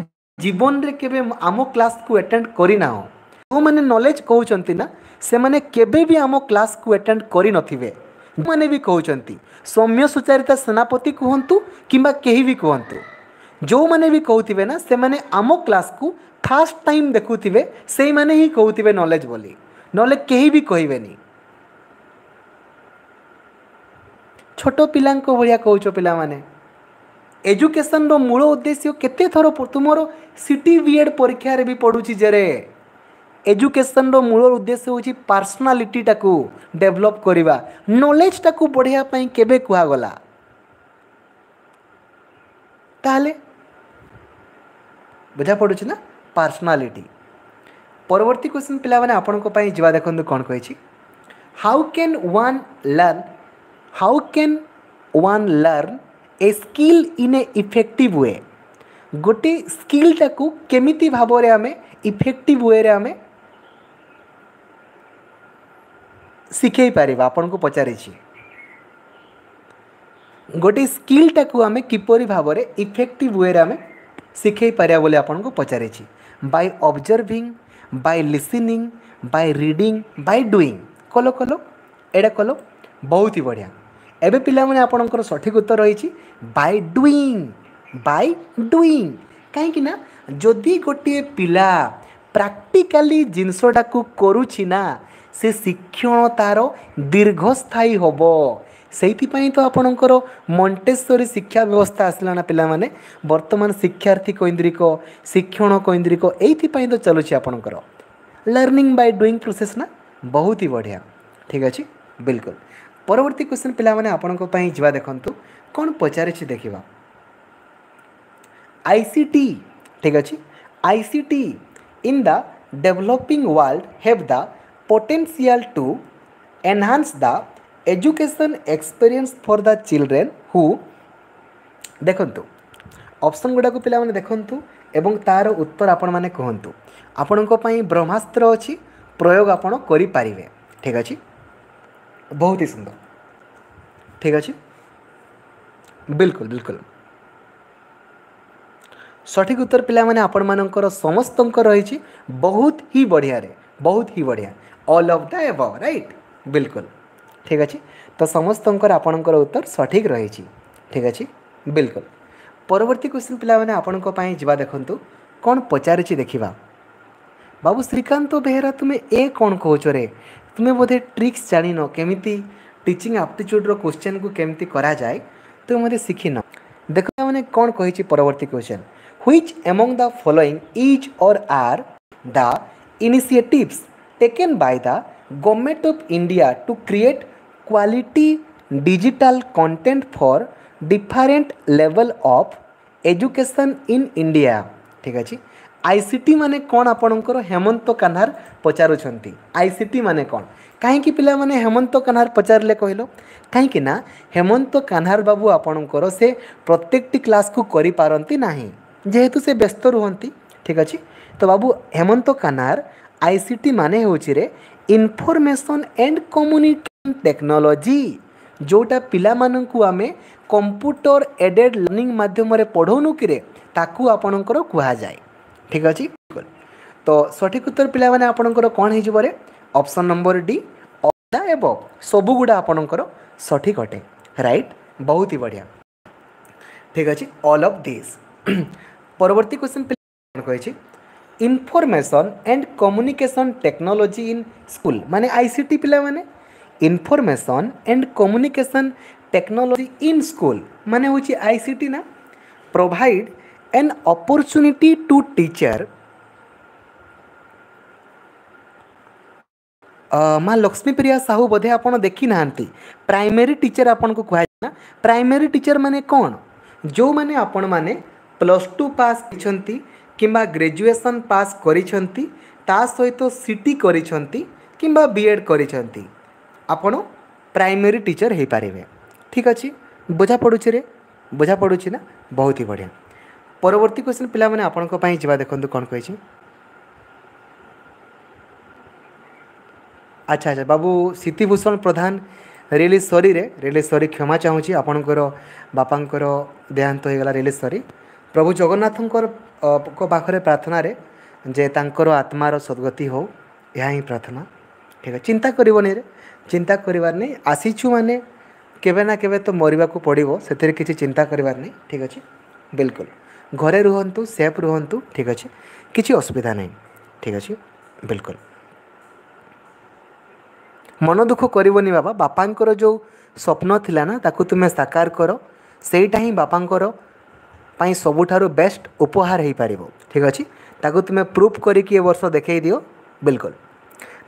ଜୀବନରେ କେବେ ଆମ କ୍ଲାସ୍କୁ ଆଟେଣ୍ଡ କରିନାହୁଁ ଯେଉଁମାନେ ନଲେଜ୍ କହୁଛନ୍ତି ନା ସେମାନେ କେବେ ବି ଆମ କ୍ଲାସ୍କୁ ଆଟେଣ୍ଡ କରିନଥିବେ मैंने भी कहते सौम्य सुचारिता सेनापति कहतु किंवा कहीं भी कहतु जो मैंने भी कहते ना से आम क्लास को फास्ट टाइम देखु थे से मैंने ही कहते नलेज बोली ना कहीं भी कहे छोट पा भाया कौ पाने एजुकेशन रूल उद्देश्य के तुम सी टी परीक्षा एड भी पढ़ु जेरे এজুকেশনর মূল উদ্দেশ্য হচ্ছে পার্সোনালিটিটা ডেভেলপ করা নলেজটা বড়াইয়া কেবে কুহগলা তাহলে বুঝা পড়ুছি না পার্সোনালিটি পরবর্তী কোশ্চিন পিলামানে আপনার যা দেখুন কোণ কী how can one learn how can one learn a skill in a effective way ଗୋଟେ ସ୍କିଲ୍ଟାକୁ କେମିତି ଭାବରେ ଆମେ ଇଫେକ୍ଟିଭ୍ ୱେରେ ଆମେ ଶିଖେଇ ପାରିବା ଆପଣଙ୍କୁ ପଚାରିଛି ଗୋଟେ ସ୍କିଲ୍ଟାକୁ ଆମେ କିପରି ଭାବରେ ଇଫେକ୍ଟିଭ୍ ୱେରେ ଆମେ ଶିଖେଇ ପାରିବା ବୋଲି ଆପଣଙ୍କୁ ପଚାରିଛି by observing by listening by reading by doing କଲ କଲ ଏଇଟା କଲ ବହୁତ ହି ବଢ଼ିଆ ଏବେ ପିଲାମାନେ ଆପଣଙ୍କର ସଠିକ୍ ଉତ୍ତର ରହିଛି ବାଇ ଡୁଇଂ ବାଇ ଡୁଇଂ କାହିଁକି ନା ଯଦି ଗୋଟିଏ ପିଲା ପ୍ରାକ୍ଟିକାଲି ଜିନିଷଟାକୁ କରୁଛି ନା से शिक्षण तार दीर्घस्थायी हम से तो आपणकर मंटेश्वरी शिक्षा व्यवस्था आसलाना पे बर्तमान शिक्षार्थी कैंद्रिक शिक्षण कैंद्रिक यही तो चलु आपणकर लर्णिंग बै डुईंग प्रोसेस ना बहुत ही बढ़िया ठीक अच्छे बिल्कुल परवर्ती क्वेश्चन पे आपण जावा देखु कौन पचारे देखा आईसी टी ठीक अच्छे I C T in the developing world have the potential to enhance the education experience for the children who ଦେଖନ୍ତୁ ଅପସନ୍ ଗୁଡ଼ାକୁ ପିଲାମାନେ ଦେଖନ୍ତୁ ଏବଂ ତା'ର ଉତ୍ତର ଆପଣମାନେ କୁହନ୍ତୁ ଆପଣଙ୍କ ପାଇଁ ବ୍ରହ୍ମାସ୍ତ୍ର ଅଛି ପ୍ରୟୋଗ ଆପଣ କରିପାରିବେ ଠିକ୍ ଅଛି ବହୁତ ହି ସୁନ୍ଦର ଠିକ୍ ଅଛି ବିଲକୁଲ ବିଲକୁଲ ସଠିକ୍ ଉତ୍ତର ପିଲାମାନେ ଆପଣମାନଙ୍କର ସମସ୍ତଙ୍କର ରହିଛି ବହୁତ ହି ବଢ଼ିଆରେ ବହୁତ ହି ବଢ଼ିଆ all of the above right বিলকুল ঠিক আছে তো সমস্তঙ্কর আপনার উত্তর সঠিক রয়েছে ঠিক আছে বিলকুল পরবর্তী কোশ্চিন পিলামানে আপনার যা দেখন্তু কোণ পচারুছি দেখিবা বাবু শ্রীকান্ত বেহেরা তুমি এ কোণ কৌছ রে তুমি বোধে ট্রিক্স জাণিন কেমিতি টিচিং আপ্টিচ্ୟୁଡ୍ର କୋଶ୍ଚିନ୍କୁ କେମିତି କରାଯାଏ ତୁମେ ମୋତେ ଶିଖିନ ଦେଖ ମାନେ କ'ଣ କହିଛି ପରବର୍ତ୍ତୀ question which among the following is or are the initiatives taken by the Government of India to create quality digital content for different level of education in India. ঠিক আছে আইসিটি মানে কোণ আপনার হেমন্ত কাহ্নার পচারুচ্ছেন আইসিটি মানে কোণ কাহি পিলা মানে হেমন্ত কাহ্নার পচারে কহিল কাহি না হেমন্ত কাহ্নার বাবু আপনার সে প্রত্যেকটি ক্লাসকু করে পারতি না যেহেতু সে ব্যস্ত রুহতি ঠিক আছে তো বাবু হেমন্ত কাহ্নার ଆଇସିଟି ମାନେ ହେଉଛିରେ ଇନଫର୍ମେସନ୍ ଆଣ୍ଡ କମ୍ୟୁନିକେସନ୍ ଟେକ୍ନୋଲୋଜି ଯେଉଁଟା ପିଲାମାନଙ୍କୁ ଆମେ କମ୍ପ୍ୟୁଟର ଏଡେଡ୍ ଲର୍ଣ୍ଣିଂ ମାଧ୍ୟମରେ ପଢ଼ଉନୁ କିରେ ତାକୁ ଆପଣଙ୍କର କୁହାଯାଏ ଠିକ୍ ଅଛି ତ ସଠିକ୍ ଉତ୍ତର ପିଲାମାନେ ଆପଣଙ୍କର କ'ଣ ହେଇଯିବରେ ଅପସନ୍ ନମ୍ବର ଡି ଅଦା ଏବଂ ସବୁଗୁଡ଼ା ଆପଣଙ୍କର ସଠିକ୍ ଅଟେ ରାଇଟ୍ ବହୁତ ହି ବଢ଼ିଆ ଠିକ୍ ଅଛି ଅଲ୍ ଅଫ୍ ଦିସ୍ ପରବର୍ତ୍ତୀ କ୍ୱେଶ୍ଚିନ୍ ପିଲା କ'ଣ କହିଛି information and communication technology in school माने आईसीटी सी माने information and communication technology in school माने हूँ आईसीटी ना provide an opportunity to teacher माँ लक्ष्मीप्रिया साहू बोधे आप देखी ना प्राइमरी टीचर आपन को कहुए प्राइमरी टीचर मैंने कौन जो मैंने आपण मैने प्लस टू पास होती কিংবা গ্রাজুয়েসন পাস କରିଛନ୍ତି ତା ସହିତ ସି ଟି କରିଛନ୍ତି କିମ୍ବା ବି ଏଡ଼୍ କରିଛନ୍ତି ଆପଣ ପ୍ରାଇମେରୀ ଟିଚର୍ ହୋଇପାରିବେ ଠିକ୍ ଅଛି ବୁଝା ପଡ଼ୁଛିରେ ବୁଝା ପଡ଼ୁଛି ନା ବହୁତ ହି ବଢ଼ିଆ ପରବର୍ତ୍ତୀ କ୍ୱେଶ୍ଚିନ୍ ପିଲାମାନେ ଆପଣଙ୍କ ପାଇଁ ଯିବା ଦେଖନ୍ତୁ କ'ଣ କହିଛି ଆଚ୍ଛା ଆଚ୍ଛା ବାବୁ ସିତିଭୂଷଣ ପ୍ରଧାନ ରିଲିଜ୍ ସରିରେ ରିଲିଜ୍ ସରି କ୍ଷମା ଚାହୁଁଛି ଆପଣଙ୍କର ବାପାଙ୍କର ଦେହାନ୍ତ ହୋଇଗଲା ରିଲିଜ୍ ସରି ପ୍ରଭୁ ଜଗନ୍ନାଥଙ୍କର ଙ୍କ ପାଖରେ ପ୍ରାର୍ଥନାରେ ଯେ ତାଙ୍କର ଆତ୍ମାର ସଦ୍ଗତି ହେଉ ଏହା ହିଁ ପ୍ରାର୍ଥନା ଠିକ୍ ଅଛି ଚିନ୍ତା କରିବନି ରେ ଚିନ୍ତା କରିବାର ନାହିଁ ଆସିଛୁ ମାନେ କେବେ ନା କେବେ ତ ମରିବାକୁ ପଡ଼ିବ ସେଥିରେ କିଛି ଚିନ୍ତା କରିବାର ନାହିଁ ଠିକ୍ ଅଛି ବିଲକୁଲ ଘରେ ରୁହନ୍ତୁ ସେଫ୍ ରୁହନ୍ତୁ ଠିକ୍ ଅଛି କିଛି ଅସୁବିଧା ନାହିଁ ଠିକ୍ ଅଛି ବିଲକୁଲ ମନ ଦୁଃଖ କରିବନି ବାବା ବାପାଙ୍କର ଯେଉଁ ସ୍ୱପ୍ନ ଥିଲା ନା ତାକୁ ତୁମେ ସାକାର କର ସେଇଟା ହିଁ ବାପାଙ୍କର ପାଇଁ ସବୁଠାରୁ ବେଷ୍ଟ ଉପହାର ହେଇପାରିବ ଠିକ୍ ଅଛି ତାକୁ ତୁମେ ପ୍ରୁଫ୍ କରିକି ଏ ବର୍ଷ ଦେଖାଇ ଦିଅ ବିଲକୁଲ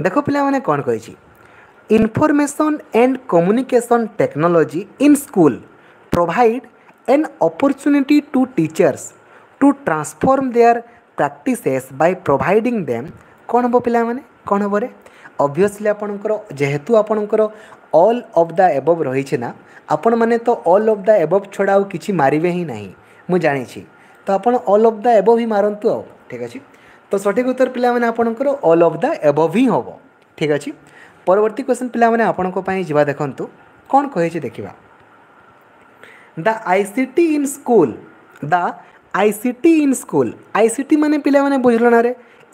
ଦେଖ ପିଲାମାନେ କ'ଣ କହିଛି information and communication technology in school provide an opportunity to teachers to transform their practices by providing them କ'ଣ ହେବ ପିଲାମାନେ କ'ଣ ହେବ ରେ ଅବଭିୟସ୍ଲି ଆପଣଙ୍କର ଯେହେତୁ ଆପଣଙ୍କର ଅଲ୍ ଅଫ୍ ଦ ଏବଭ୍ ରହିଛି ନା ଆପଣମାନେ ତ ଅଲ୍ ଅଫ୍ ଦ ଏବଭ୍ ଛଡ଼ା ଆଉ କିଛି ମାରିବେ ହିଁ ନାହିଁ ମୁଁ ଜାଣିଛି ତ ଆପଣ ଅଲ୍ ଅଫ୍ ଦ ଏବଭ୍ ହିଁ ମାରନ୍ତୁ ଆଉ ଠିକ୍ ଅଛି ତ ସଠିକ୍ ଉତ୍ତର ପିଲାମାନେ ଆପଣଙ୍କର ଅଲ୍ ଅଫ୍ ଦ ଏବଭ୍ ହିଁ ହେବ ଠିକ୍ ଅଛି ପରବର୍ତ୍ତୀ କ୍ୱେଶ୍ଚନ୍ ପିଲାମାନେ ଆପଣଙ୍କ ପାଇଁ ଯିବା ଦେଖନ୍ତୁ କ'ଣ କହିଛି ଦେଖିବା the I C T in school the I C T in school I C T ମାନେ ପିଲାମାନେ ବୁଝିଲଣାରେ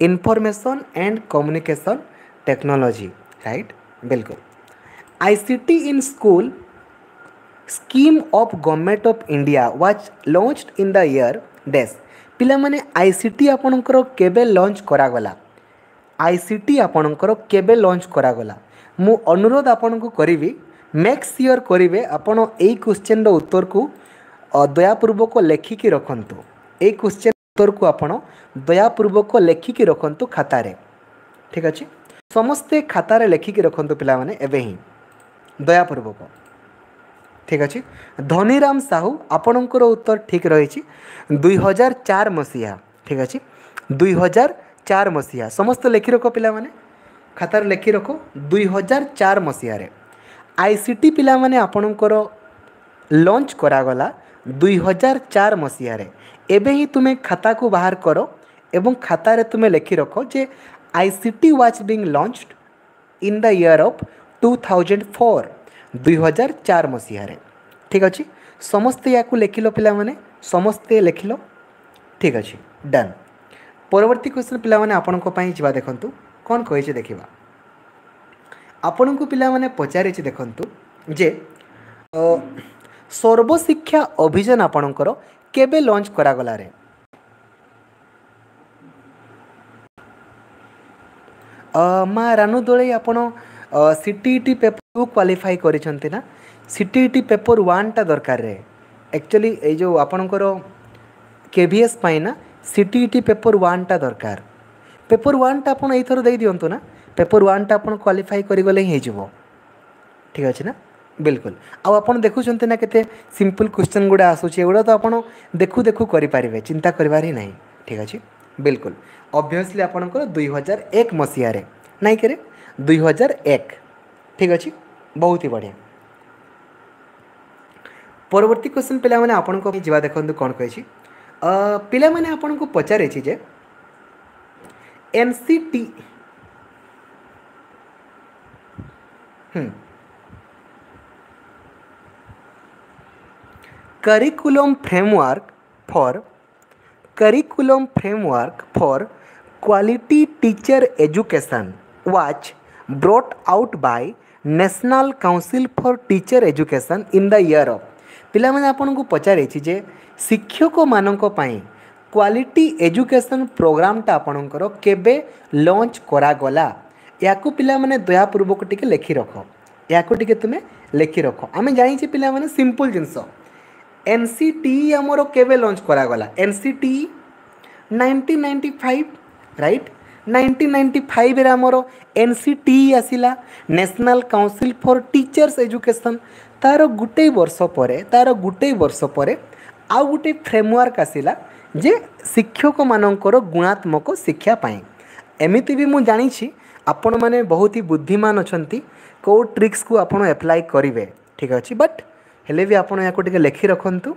information and communication technology right ବିଲକୁଲ I C T in school scheme of government of India was launch in the year dash ପିଲାମାନେ I C ଟି ଆପଣଙ୍କର କେବେ launch କରାଗଲା I C ଟି ଆପଣଙ୍କର କେବେ launch କରାଗଲା ମୁଁ ଅନୁରୋଧ ଆପଣଙ୍କୁ କରିବି ମେକ୍ ଇୟର୍ କରିବେ ଆପଣ ଏଇ କ୍ୱେଶ୍ଚେନ୍ର ଉତ୍ତରକୁ ଦୟାପୂର୍ବକ ଲେଖିକି ରଖନ୍ତୁ ଏଇ କ୍ୱେଶ୍ଚେନ୍ ଉତ୍ତରକୁ ଆପଣ ଦୟାପୂର୍ବକ ଲେଖିକି ରଖନ୍ତୁ ଖାତାରେ ଠିକ୍ ଅଛି ସମସ୍ତେ ଖାତାରେ ଲେଖିକି ରଖନ୍ତୁ ପିଲାମାନେ ଏବେ ହିଁ ଦୟାପୂର୍ବକ ঠিক ଅଛି ଧନିରାମ ସାହୁ ଆପଣଙ୍କର ଉତ୍ତର ଠିକ୍ ରହିଛି ଦୁଇ ହଜାର ଚାର ମସିହା ଠିକ୍ ଅଛି ଦୁଇ ହଜାର ଚାର ମସିହା ସମସ୍ତ ଲେଖିରଖ ପିଲାମାନେ ଖାତାରେ ଲେଖିରଖ ଦୁଇ ହଜାର ଚାର ମସିହାରେ ଆଇ ସି ଟି ପିଲାମାନେ ଆପଣଙ୍କର ଲଞ୍ଚ କରାଗଲା ଦୁଇ ହଜାର ଚାର ମସିହାରେ ଏବେ ହିଁ ତୁମେ ଖାତାକୁ ବାହାର କର ଏବଂ ଖାତାରେ ତୁମେ ଲେଖିରଖ ଯେ I C T was being launch in the year of two thousand four ଦୁଇ ହଜାର ଚାରି ମସିହାରେ ଠିକ୍ ଅଛି ସମସ୍ତେ ୟାକୁ ଲେଖିଲ ପିଲାମାନେ ସମସ୍ତେ ଲେଖିଲ ଠିକ୍ ଅଛି ଡନ୍ ପରବର୍ତ୍ତୀ କ୍ୱେଶ୍ଚନ୍ ପିଲାମାନେ ଆପଣଙ୍କ ପାଇଁ ଯିବା ଦେଖନ୍ତୁ କ'ଣ କହିଛି ଦେଖିବା ଆପଣଙ୍କୁ ପିଲାମାନେ ପଚାରିଛି ଦେଖନ୍ତୁ ଯେ ସର୍ବଶିକ୍ଷା ଅଭିଯାନ ଆପଣଙ୍କର କେବେ ଲଞ୍ଚ କରାଗଲାରେ ମା ରାନୁ ଦୋଳେଇ ଆପଣ C T E T paper to qualify କରିଛନ୍ତି ନା C T E T paper ୱାନ୍ଟା ଦରକାରରେ ଆକ୍ଚୁଆଲି ଏଇ ଯେଉଁ ଆପଣଙ୍କର କେ ଭି ଏସ୍ ପାଇଁ ନା C T E T paper ୱାନ୍ଟା ଦରକାର ପେପର୍ ୱାନ୍ଟା ଆପଣ ଏଇଥର ଦେଇଦିଅନ୍ତୁ ନା ପେପର୍ ୱାନ୍ଟା ଆପଣ କ୍ୱାଲିଫାଇ କରିଗଲେ ହିଁ ହେଇଯିବ ଠିକ୍ ଅଛି ନା ବିଲକୁଲ ଆଉ ଆପଣ ଦେଖୁଛନ୍ତି ନା କେତେ ସିମ୍ପଲ୍ କ୍ୱେଶ୍ଚନ୍ ଗୁଡ଼ା ଆସୁଛି ଏଗୁଡ଼ା ତ ଆପଣ ଦେଖୁ ଦେଖୁ କରିପାରିବେ ଚିନ୍ତା କରିବାର ହିଁ ନାହିଁ ଠିକ୍ ଅଛି ବିଲକୁଲ ଅବଭିୟସ୍ଲି ଆପଣଙ୍କର ଦୁଇ ହଜାର ଏକ ମସିହାରେ ନାଇଁ କେରେ ଦୁଇ ହଜାର ଏକ ଠିକ୍ ଅଛି बहुत ही बढ़िया परवर्त क्वेश्चन पे आप जावा देखते कौन कह पे आपन को पचारे N C T curriculum framework for curriculum framework for quality teacher education which brought out by national council for teacher education in the year of पिलामने आपन को पचारे छि जे शिक्षक मानन को पई क्वालिटी एजुकेशन प्रोग्राम ता आपन करो केबे लॉन्च करा गला याकु पिला माने दया पूर्वक टिके लेखि रखो याकु टिके तुमे लेखि रखो आमे जानि छि पिला माने simple since N C T हमरो केबे लॉन्च करा गला N C T 1995 right right? Nineteen ninety ফাইভরে আমার এন সি টি আসিলা national council for teachers education তার গোটে বর্ষ পরে তার গোটে বর্ষ পরে আউ গোটে ফ্রেমওয়ার্ক আসিলা যে শিক্ষক মানকর গুণাত্মক শিক্ষা পাই এমিতি বি মু জানিছি আপন মানে বহুত হি বুদ্ধিমান অছন্তি কেউ ট্রিক্সকু আপন আপ্লাই করিবে ঠিক আছে বট ହେଲେ ବି ଆପଣ ୟାକୁ ଟିକେ ଲେଖି ରଖନ୍ତୁ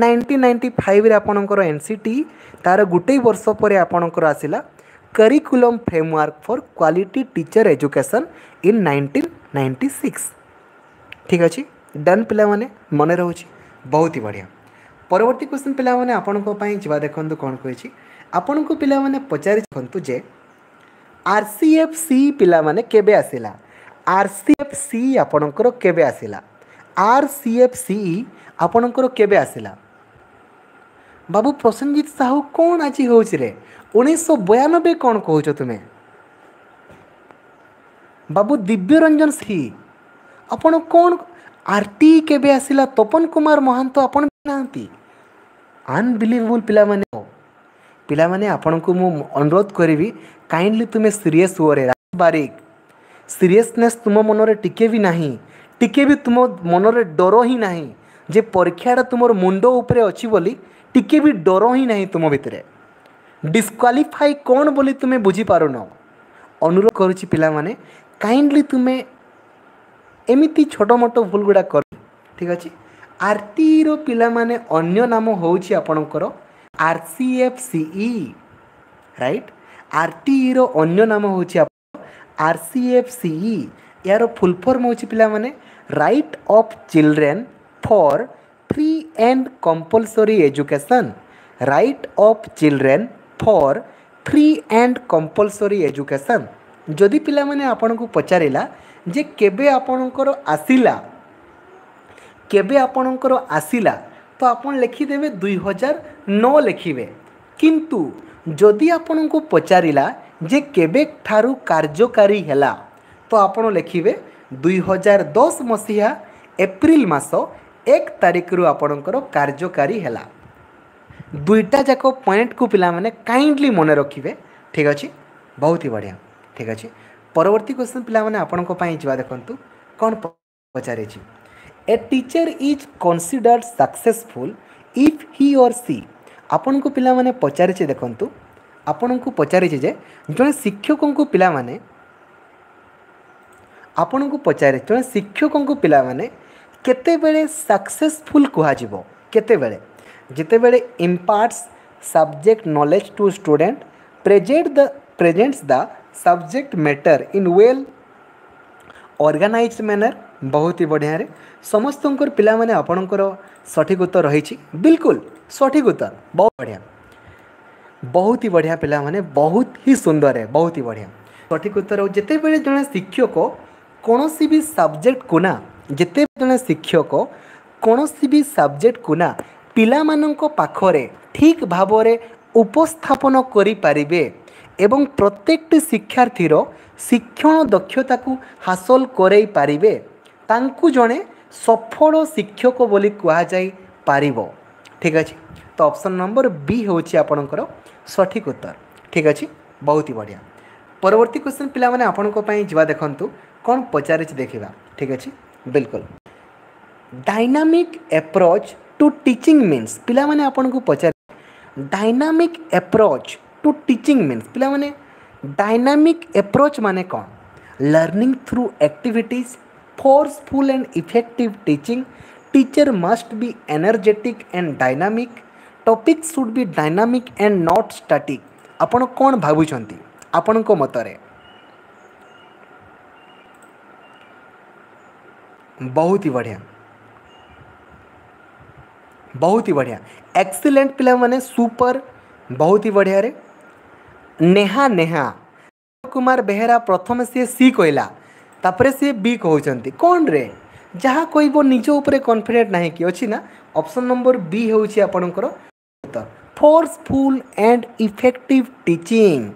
ନାଇଣ୍ଟିନ୍ ନାଇଣ୍ଟି ଫାଇଭ୍ରେ ଆପଣଙ୍କର ଏନ୍ ସି ଟି ତା'ର ଗୋଟେ ବର୍ଷ ପରେ ଆପଣଙ୍କର ଆସିଲା curriculum framework for quality teacher education in 1996 ঠিক ଅଛି ଡନ୍ ପିଲାମାନେ ମନେ ରହୁଛି ବହୁତ ହି ବଢ଼ିଆ ପରବର୍ତ୍ତୀ କ୍ୱେଶ୍ଚିନ୍ ପିଲାମାନେ ଆପଣଙ୍କ ପାଇଁ ଯିବା ଦେଖନ୍ତୁ କ'ଣ କହିଛି ଆପଣଙ୍କୁ ପିଲାମାନେ ପଚାରି ଦେଖନ୍ତୁ ଯେ ଆର୍ ସି ଏଫ୍ ସି ପିଲାମାନେ କେବେ ଆସିଲା ଆର୍ ସି ଏଫ୍ ସି ଆପଣଙ୍କର କେବେ ଆସିଲା ଆର୍ ସି ଏଫ୍ ସି ଆପଣଙ୍କର କେବେ ଆସିଲା ବାବୁ ପ୍ରସେନଜିତ ସାହୁ କ'ଣ ଆଜି ହେଉଛି ରେ उन्नीस कौन कह तुम्हें बाबू दिव्य रंजन सिंह आप आर टी के आसला तपन कुमार महांत तो आपति अनबिलीवेबुल पिला माने पिला माने आपन को मु अनुरोध करी काइंडली तुम्हें सीरीयस हुए बारिक सीरीयसनेस तुम मनरे टिके भी ना टिके भी तुम मनरे डर ही ना जे परीक्षा तुम मुंड उपरे अच्छी टिके भी डर ही ना तुम भितर ডিসকোয়ালিফাଇ କ'ଣ ବୋଲି ତୁମେ ବୁଝିପାରୁନ ଅନୁରୋଧ କରୁଛି ପିଲାମାନେ କାଇଣ୍ଡଲି ତୁମେ ଏମିତି ଛୋଟ ମୋଟ ଭୁଲ ଗୁଡ଼ା କର ଠିକ୍ ଅଛି ଆର୍ଟିର ପିଲାମାନେ ଅନ୍ୟ ନାମ ହେଉଛି ଆପଣଙ୍କର R C F C E right ଆର୍ଟିଇର ଅନ୍ୟ ନାମ ହେଉଛି ଆପଣ ଆର୍ ସି ଏଫ୍ ସିଇ ଏହାର ଫୁଲ୍ ଫର୍ମ ହେଉଛି ପିଲାମାନେ right of children for free and compulsory education right of children for free and compulsory education ଯଦି ପିଲାମାନେ ଆପଣଙ୍କୁ ପଚାରିଲା ଯେ କେବେ ଆପଣଙ୍କର ଆସିଲା କେବେ ଆପଣଙ୍କର ଆସିଲା ତ ଆପଣ ଲେଖିଦେବେ ଦୁଇ ହଜାର ନଅ ଲେଖିବେ କିନ୍ତୁ ଯଦି ଆପଣଙ୍କୁ ପଚାରିଲା ଯେ କେବେ ଠାରୁ କାର୍ଯ୍ୟକାରୀ ହେଲା ତ ଆପଣ ଲେଖିବେ ଦୁଇ ହଜାର ଦଶ ମସିହା ଏପ୍ରିଲ ମାସ ଏକ ତାରିଖରୁ ଆପଣଙ୍କର କାର୍ଯ୍ୟକାରୀ ହେଲା ଦୁଇଟା ଯାକ ପଏଣ୍ଟକୁ ପିଲାମାନେ କାଇଣ୍ଡଲି ମନେ ରଖିବେ ଠିକ୍ ଅଛି ବହୁତ ହି ବଢ଼ିଆ ଠିକ୍ ଅଛି ପରବର୍ତ୍ତୀ କ୍ୱେଶ୍ଚନ୍ ପିଲାମାନେ ଆପଣଙ୍କ ପାଇଁ ଯିବା ଦେଖନ୍ତୁ କ'ଣ ପଚାରିଛି a teacher is considered successful if he or she ଆପଣଙ୍କୁ ପିଲାମାନେ ପଚାରିଛି ଦେଖନ୍ତୁ ଆପଣଙ୍କୁ ପଚାରିଛି ଯେ ଜଣେ ଶିକ୍ଷକଙ୍କୁ ପିଲାମାନେ ଆପଣଙ୍କୁ ପଚାରେ ଜଣେ ଶିକ୍ଷକଙ୍କୁ ପିଲାମାନେ କେତେବେଳେ ସକ୍ସେସଫୁଲ୍ କୁହାଯିବ କେତେବେଳେ ଯେତେବେଳେ imparts subject knowledge to student present the presents the subject matter in well organized manner बहुत ही बढ़िया रे समस्तों पिला सठिक उत्तर रही बिल्कुल सठिक उत्तर बहुत बढ़िया बहुत ही बढ़िया पिला बहुत ही सुंदर है बहुत ही बढ़िया सठिक उत्तर जिते बड़े जड़े शिक्षक कौन सी भी सब्जेक्ट को ना जिते जड़े शिक्षक कौन सी भी सब्जेक्ट को ना ପିଲାମାନଙ୍କ ପାଖରେ ଠିକ୍ ଭାବରେ ଉପସ୍ଥାପନ କରିପାରିବେ ଏବଂ ପ୍ରତ୍ୟେକଟି ଶିକ୍ଷାର୍ଥୀର ଶିକ୍ଷଣ ଦକ୍ଷତାକୁ ହାସଲ କରାଇ ପାରିବେ ତାଙ୍କୁ ଜଣେ ସଫଳ ଶିକ୍ଷକ ବୋଲି କୁହାଯାଇ ପାରିବ ଠିକ୍ ଅଛି ତ ଅପସନ୍ ନମ୍ବର ବି ହେଉଛି ଆପଣଙ୍କର ସଠିକ୍ ଉତ୍ତର ଠିକ୍ ଅଛି ବହୁତ ହି ବଢ଼ିଆ ପରବର୍ତ୍ତୀ କ୍ୱେଶ୍ଚନ୍ ପିଲାମାନେ ଆପଣଙ୍କ ପାଇଁ ଯିବା ଦେଖନ୍ତୁ କ'ଣ ପଚାରିଛି ଦେଖିବା ଠିକ୍ ଅଛି ବିଲକୁଲ dynamic approach to teaching means पे आपन को पचार dynamic approach to teaching means पे डायनामिक एप्रोच माने कौन learning through activities forceful and effective teaching teacher must be energetic and dynamic topic should be dynamic and not static आप कौन भावुं आपण मतरे बहुत ही बढ़िया बहुत ही बढ़िया एक्सीलेंट फिल्म मैंने सुपर बहुत ही बढ़िया रे नेहा नेहा कुमार बेहरा प्रथम से सी कहला तापर सी बी कहते कौन रे जहाँ कह निजो कन्फिडेंट ना कि अच्छी ना ऑप्शन नंबर बी हो आपणकर forceful and effective teaching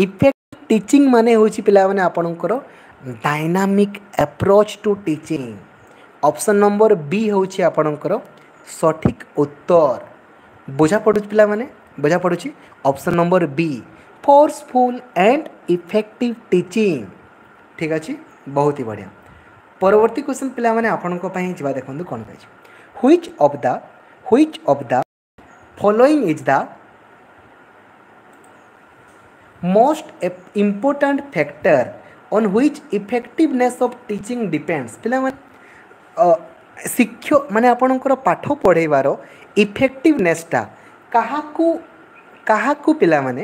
effective teaching माने पे आपणकर dynamic approach to teaching option number B हो आपणकर ସଠିକ୍ ଉତ୍ତର ବୁଝା ପଡ଼ୁଛି ପିଲାମାନେ ବୁଝା ପଡ଼ୁଛି option number B forceful and effective teaching ଠିକ୍ ଅଛି ବହୁତ ହି ବଢ଼ିଆ ପରବର୍ତ୍ତୀ କ୍ୱେଶ୍ଚନ୍ ପିଲାମାନେ ଆପଣଙ୍କ ପାଇଁ ଯିବା ଦେଖନ୍ତୁ କ'ଣ କହିଛି which of the which of the following is the most important factor on which effectiveness of teaching depends ପିଲାମାନେ ଶିକ୍ଷ ମାନେ ଆପଣଙ୍କର ପାଠ ପଢ଼େଇବାର ଇଫେକ୍ଟିଭନେସ୍ଟା କାହାକୁ କାହାକୁ ପିଲାମାନେ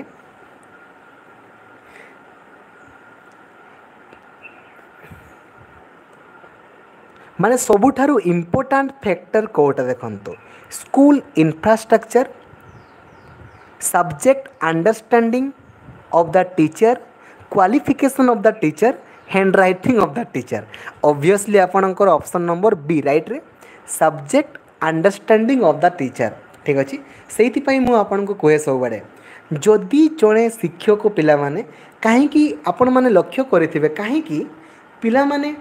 ମାନେ ସବୁଠାରୁ ଇମ୍ପୋର୍ଟାଣ୍ଟ ଫ୍ୟାକ୍ଟର କେଉଁଟା ଦେଖନ୍ତୁ school infrastructure subject understanding of the teacher qualification of the teacher handwriting of the teacher obviously आपणकर option number B रईट्रे subject understanding of the teacher ठीक अच्छे से आपण को कहे सबुआड़े जदि जड़े शिक्षक पिला कहीं आपण मैंने लक्ष्य करेंगे कहीं पाने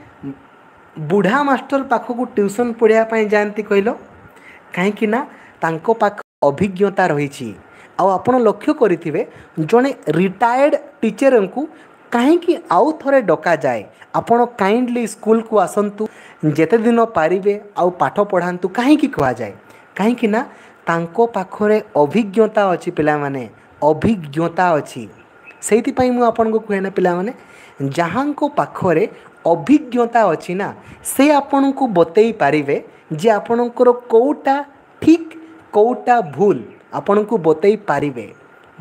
बुढ़ा मास्टर पाखक ट्यूशन पढ़ापी जाती कहल कहीं पाख अभिज्ञता रही आप लक्ष्य करेंगे जड़े रिटायर्ड टीचर को କାହିଁକି ଆଉ ଥରେ ଡକାଯାଏ ଆପଣ କାଇଣ୍ଡଲି ସ୍କୁଲକୁ ଆସନ୍ତୁ ଯେତେ ଦିନ ପାରିବେ ଆଉ ପାଠ ପଢ଼ାନ୍ତୁ କାହିଁକି କୁହାଯାଏ କାହିଁକି ନା ତାଙ୍କ ପାଖରେ ଅଭିଜ୍ଞତା ଅଛି ପିଲାମାନେ ଅଭିଜ୍ଞତା ଅଛି ସେଇଥିପାଇଁ ମୁଁ ଆପଣଙ୍କୁ କୁହେ ନା ପିଲାମାନେ ଯାହାଙ୍କ ପାଖରେ ଅଭିଜ୍ଞତା ଅଛି ନା ସେ ଆପଣଙ୍କୁ ବତେଇ ପାରିବେ ଯେ ଆପଣଙ୍କର କେଉଁଟା ଠିକ୍ କେଉଁଟା ଭୁଲ ଆପଣଙ୍କୁ ବତେଇ ପାରିବେ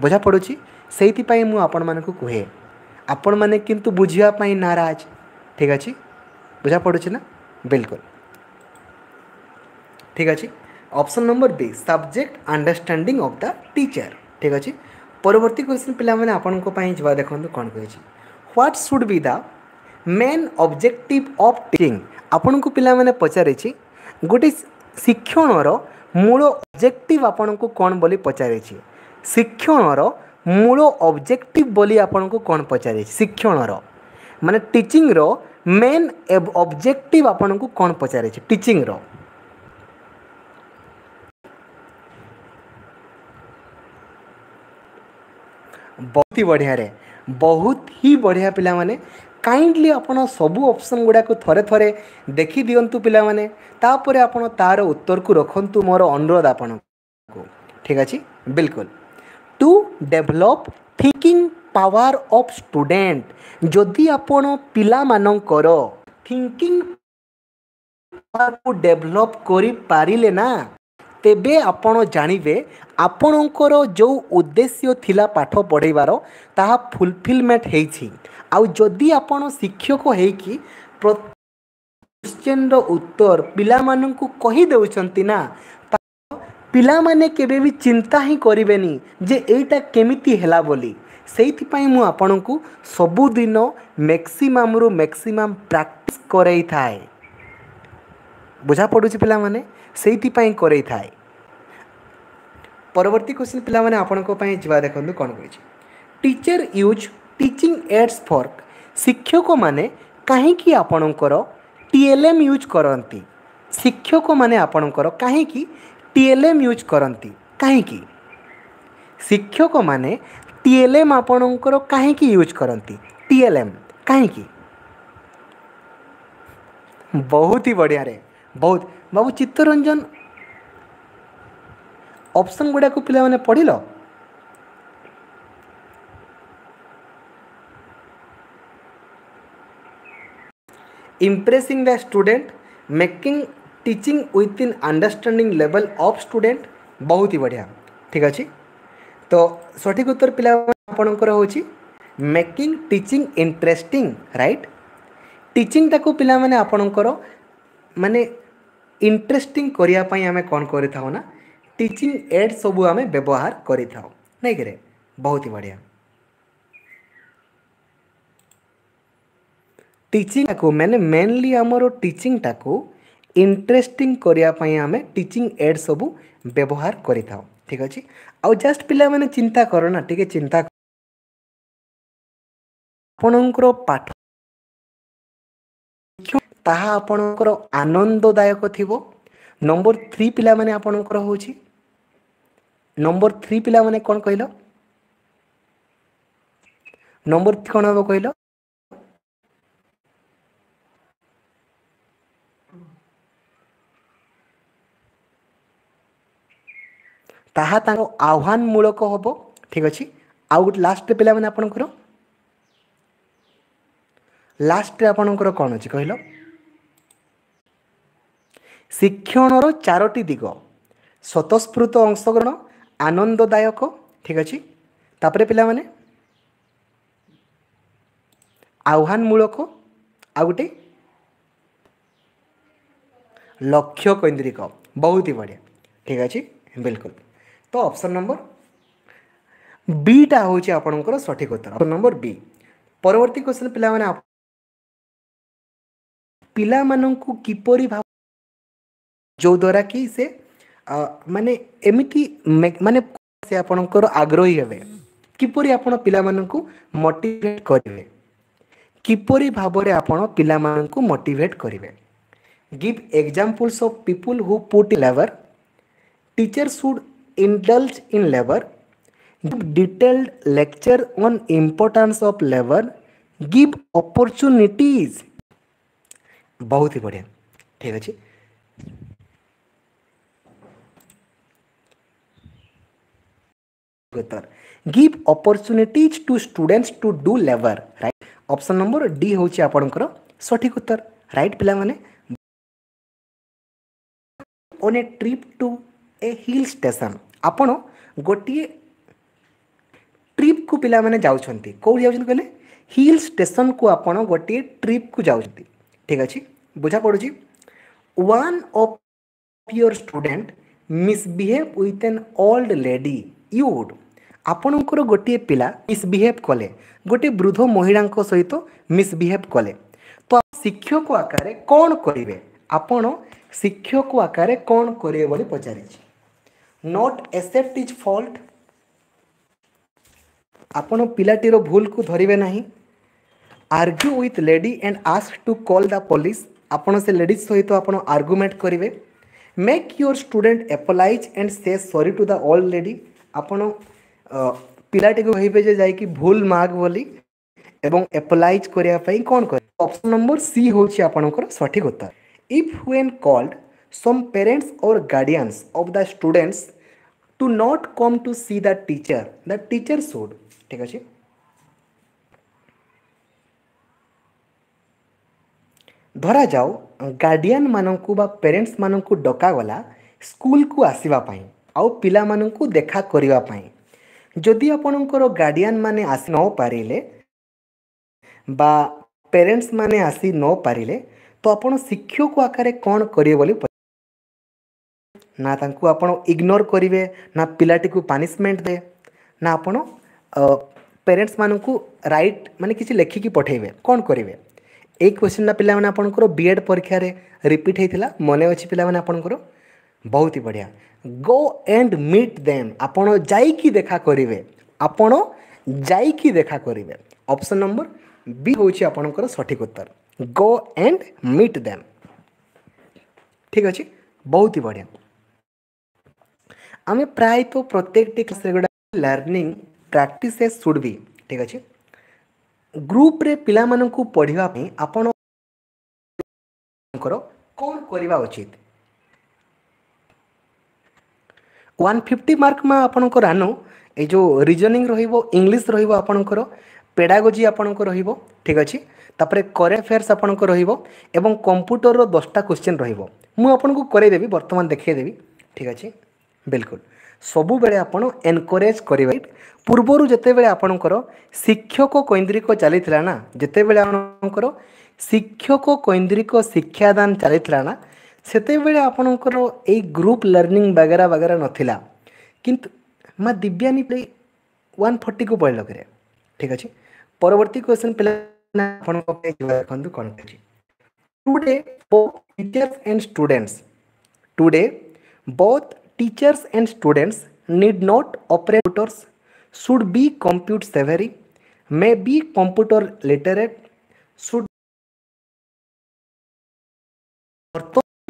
ବୁଝା ପଡ଼ୁଛି ସେଇଥିପାଇଁ ମୁଁ ଆପଣମାନଙ୍କୁ କୁହେ ଆପଣମାନେ କିନ୍ତୁ ବୁଝିବା ପାଇଁ ନାରାଜ ଠିକ୍ ଅଛି ବୁଝା ପଡ଼ୁଛି ନା ବିଲକୁଲ ଠିକ୍ ଅଛି option number B subject understanding of the teacher ଠିକ୍ ଅଛି ପରବର୍ତ୍ତୀ କ୍ୱେଶ୍ଚିନ୍ ପିଲାମାନେ ଆପଣଙ୍କ ପାଇଁ ଯିବା ଦେଖନ୍ତୁ କ'ଣ କହିଛି what should be the main objective of teaching ଆପଣଙ୍କୁ ପିଲାମାନେ ପଚାରିଛି ଗୋଟେ ଶିକ୍ଷଣର ମୂଳ ଅବଜେକ୍ଟିଭ୍ ଆପଣଙ୍କୁ କ'ଣ ବୋଲି ପଚାରିଛି ଶିକ୍ଷଣର ମୂଳ ଅବଜେକ୍ଟିଭ୍ ବୋଲି ଆପଣଙ୍କୁ କ'ଣ ପଚାରିଛି ଶିକ୍ଷଣର ମାନେ ଟିଚିଂର ମେନ୍ ଅବଜେକ୍ଟିଭ୍ ଆପଣଙ୍କୁ କ'ଣ ପଚାରିଛି ଟିଚିଂର ବହୁତ ହି ବଢ଼ିଆରେ ବହୁତ ହି ବଢ଼ିଆ ପିଲାମାନେ କାଇଣ୍ଡଲି ଆପଣ ସବୁ ଅପସନ୍ ଗୁଡ଼ାକୁ ଥରେ ଥରେ ଦେଖିଦିଅନ୍ତୁ ପିଲାମାନେ ତାପରେ ଆପଣ ତା'ର ଉତ୍ତରକୁ ରଖନ୍ତୁ ମୋର ଅନୁରୋଧ ଆପଣଙ୍କୁ ଠିକ୍ ଅଛି ବିଲକୁଲ to develop thinking power of student ଯଦି ଆପଣ ପିଲାମାନଙ୍କର ଥିଙ୍କିଂ ପାୱାର୍କୁ ଡେଭଲପ୍ କରିପାରିଲେ ନା ତେବେ ଆପଣ ଜାଣିବେ ଆପଣଙ୍କର ଯେଉଁ ଉଦ୍ଦେଶ୍ୟ ଥିଲା ପାଠ ପଢ଼ାଇବାର ତାହା ଫୁଲଫିଲମେଣ୍ଟ ହେଇଛି ଆଉ ଯଦି ଆପଣ ଶିକ୍ଷକ ହେଇକି କ୍ୱେଶ୍ଚିନ୍ର ଉତ୍ତର ପିଲାମାନଙ୍କୁ କହିଦେଉଛନ୍ତି ନା ପିଲାମାନେ କେବେ ବି ଚିନ୍ତା ହିଁ କରିବେନି ଯେ ଏଇଟା କେମିତି ହେଲା ବୋଲି ସେଇଥିପାଇଁ ମୁଁ ଆପଣଙ୍କୁ ସବୁଦିନ ମ୍ୟାକ୍ସିମମ୍ରୁ ମ୍ୟାକ୍ସିମମ୍ ପ୍ରାକ୍ଟିସ୍ କରେଇଥାଏ ବୁଝାପଡ଼ୁଛି ପିଲାମାନେ ସେଇଥିପାଇଁ କରେଇଥାଏ ପରବର୍ତ୍ତୀ କ୍ୱେଶ୍ଚିନ୍ ପିଲାମାନେ ଆପଣଙ୍କ ପାଇଁ ଯିବା ଦେଖନ୍ତୁ କ'ଣ କହିଛି teacher use teaching aids for ଶିକ୍ଷକମାନେ କାହିଁକି ଆପଣଙ୍କର ଟିଏଲ୍ଏମ୍ ୟୁଜ୍ କରନ୍ତି ଶିକ୍ଷକମାନେ ଆପଣଙ୍କର କାହିଁକି टीएलएम यूज करती कहीं शिक्षक मैंने टीएलएम आपणकर कहीं यूज करती टीएलएम कहीं बहुत ही बढ़िया रे बहुत बाबू चित्तरंजन ऑप्शन गुड़ाक पे पढ़ल impressing the student making teaching within understanding level of student बहुत ही बढ़िया ठीक अच्छे तो सठिक उत्तर पापर हूँ making teaching interesting right teaching टाक पाने मानने इंटरेस्टिंग करने कौन करना टीचिंग एड सब आम व्यवहार कर बहुत ही बढ़िया टीचिंग मैंने मेनली आमर टीचिंग टाकू ইন্টরেস্টিং করা আমি টিচিং এড সবু ব্যবহার করে থাকে ঠিক আছে আস্ট পিলা মানে চিন্তা কর না টিকি চিন্তা ଆପଣଙ୍କର ପାଠ ତାହା ଆପଣଙ୍କର ଆନନ୍ଦଦାୟକ ଥିବ ନମ୍ବର ଥ୍ରୀ ପିଲାମାନେ ଆପଣଙ୍କର ହେଉଛି ନମ୍ବର ଥ୍ରୀ ପିଲାମାନେ କ'ଣ କହିଲ ନମ୍ବର କ'ଣ ହେବ କହିଲ ତାହା ତାଙ୍କ ଆହ୍ୱାନ ମୂଳକ ହେବ ଠିକ ଅଛି ଆଉ ଗୋଟେ ଲାଷ୍ଟରେ ପିଲାମାନେ ଆପଣଙ୍କର ଲାଷ୍ଟରେ ଆପଣଙ୍କର କ'ଣ ଅଛି କହିଲ ଶିକ୍ଷଣର ଚାରୋଟି ଦିଗ ସ୍ୱତଃସ୍ଫୃତ ଅଂଶଗ୍ରହଣ ଆନନ୍ଦଦାୟକ ଠିକ ଅଛି ତାପରେ ପିଲାମାନେ ଆହ୍ୱାନ ମୂଳକ ଆଉ ଗୋଟେ ଲକ୍ଷ୍ୟ କୈନ୍ଦ୍ରିକ ବହୁତ ହି ବଢ଼ିଆ ଠିକ ଅଛି ବିଲକୁଲ तो ऑप्शन नंबर बीटा हूँ आपण सठिक उत्तर ऑप्शन नंबर बी परवर्त क्वेश्चन पे पा किपर भाव जो द्वारा कि से मान एम मान से आपणकर आग्रह हे किपर आप मोटेट करेंगे किपर भाव पा मोटेट करेंगे give examples of people who put lever teacher should indulge in labor, give detailed lecture on importance of labor, give opportunities. बहुत ही बढ़िया ठीक अच्छे बेहतर give opportunities to students to do labour right option number D हूँ आपंकर सठिक उत्तर रईट पे on a trip to a hill station आपण गोटे ट्रिप को पिला माने पाने कौ जा कहले हिल स्टेशन को आप गोटे ट्रिप को जाऊँ ठीक अच्छे बुझा पड़ी one of your student misbehave with an old lady you'd आपणकर गोटे पिला मिसबिहेव कले गोटे वृद्ध महिला सहित मिसबिहेव कले तो शिक्षक आकार कौन करेंगे आपण शिक्षक आकार कौन करेंगे पचार ନଟ୍ ଏକ୍ସେପ୍ଟ ଇଜ୍ ଫଲ୍ଟ ଆପଣ ପିଲାଟିର ଭୁଲକୁ ଧରିବେ ନାହିଁ argue with lady and ask to call the police ଆପଣ ସେ ଲେଡିଜ୍ ସହିତ ଆପଣ ଆର୍ଗୁମେଣ୍ଟ କରିବେ make your student apologise and say sorry to the old lady ଆପଣ ପିଲାଟିକୁ କହିବେ ଯେ ଯାଇକି ଭୁଲ ମାର୍କ ବୋଲି ଏବଂ ଏପୋଲାଇଜ୍ କରିବା ପାଇଁ କ'ଣ କରିବେ ଅପସନ୍ ନମ୍ବର ସି ହେଉଛି ଆପଣଙ୍କର ସଠିକ୍ ଉତ୍ତର if when called some parents or guardians of the students to not come to see the teacher the teacher should ठीक अच्छे धरा जाओ गार्डियन को बा पेरेंट्स को डका गला स्कूल को आसीबा पई आउ पिला मानंकु देखा करिवा पई जदी आपनकर गार्डियन माने आसी न पारिले बा पेरेंट्स माने आसी न पारिले तो आपन शिक्षक आकारे कोन करिय बोली ନା ତାଙ୍କୁ ଆପଣ ଇଗ୍ନୋର୍ କରିବେ ନା ପିଲାଟିକୁ ପାନିସମେଣ୍ଟ ଦେ ନା ଆପଣ ପ୍ୟାରେଣ୍ଟସ୍ମାନଙ୍କୁ ରାଇଟ୍ ମାନେ କିଛି ଲେଖିକି ପଠାଇବେ କ'ଣ କରିବେ ଏଇ କ୍ୱେଶ୍ଚିନ୍ଟା ପିଲାମାନେ ଆପଣଙ୍କର ବି ଏଡ଼୍ ପରୀକ୍ଷାରେ ରିପିଟ୍ ହେଇଥିଲା ମନେ ଅଛି ପିଲାମାନେ ଆପଣଙ୍କର ବହୁତ ହି ବଢ଼ିଆ ଗୋ ଆଣ୍ଡ ମିଟ୍ ଦେମ୍ ଆପଣ ଯାଇକି ଦେଖା କରିବେ ଆପଣ ଯାଇକି ଦେଖା କରିବେ ଅପସନ୍ ନମ୍ବର ବି ହେଉଛି ଆପଣଙ୍କର ସଠିକ୍ ଉତ୍ତର ଗୋ ଆଣ୍ଡ ମିଟ୍ ଦେମ୍ ଠିକ୍ ଅଛି ବହୁତ ହି ବଢ଼ିଆ আমি প্রায়ত প্রত্যেকটি সেগুলা learning practice a should be ଠିକ୍ ଅଛି ଗ୍ରୁପ୍ରେ ପିଲାମାନଙ୍କୁ ପଢ଼ିବା ପାଇଁ ଆପଣଙ୍କର କ'ଣ କରିବା ଉଚିତ ୱାନ୍ ଫିଫ୍ଟି ମାର୍କ ମା ଆପଣଙ୍କର ଆନୁ ଏଇ ଯେଉଁ ରିଜନିଂ ରହିବ ଇଂଲିଶ ରହିବ ଆପଣଙ୍କର ପେଡ଼ାଗୋଜି ଆପଣଙ୍କ ରହିବ ଠିକ୍ ଅଛି ତାପରେ କରେ ଫେୟାର୍ସ ଆପଣଙ୍କ ରହିବ ଏବଂ କମ୍ପ୍ୟୁଟରର ଦଶଟା କ୍ୱେଶ୍ଚିନ୍ ରହିବ ମୁଁ ଆପଣଙ୍କୁ କରେଇଦେବି ବର୍ତ୍ତମାନ ଦେଖେଇଦେବି ଠିକ୍ ଅଛି ବିଲକୁଲ ସବୁବେଳେ ଆପଣ ଏନକରେଜ୍ କରିବେ ପୂର୍ବରୁ ଯେତେବେଳେ ଆପଣଙ୍କର ଶିକ୍ଷକ କୈନ୍ଦ୍ରିକ ଚାଲିଥିଲା ନା ଯେତେବେଳେ ଆପଣଙ୍କର ଶିକ୍ଷକ କୈନ୍ଦ୍ରିକ ଶିକ୍ଷାଦାନ ଚାଲିଥିଲା ନା ସେତେବେଳେ ଆପଣଙ୍କର ଏଇ ଗ୍ରୁପ୍ ଲର୍ଣ୍ଣିଂ ବଗେରା ବଗେରା ନଥିଲା କିନ୍ତୁ ମା ଦିବ୍ୟାନୀ ପ୍ଲେ ୱାନ୍ ଫର୍ଟିକୁ ପଡ଼ିଲ କିରେ ଠିକ୍ ଅଛି ପରବର୍ତ୍ତୀ କ୍ୱେଶ୍ଚନ୍ ପିଲା ଆପଣଙ୍କ ପାଇଁ ଯିବା ଦେଖନ୍ତୁ କ'ଣ କହିଛି today both teachers and students today both teachers and students need not operators should be compute savvy may be computer literate should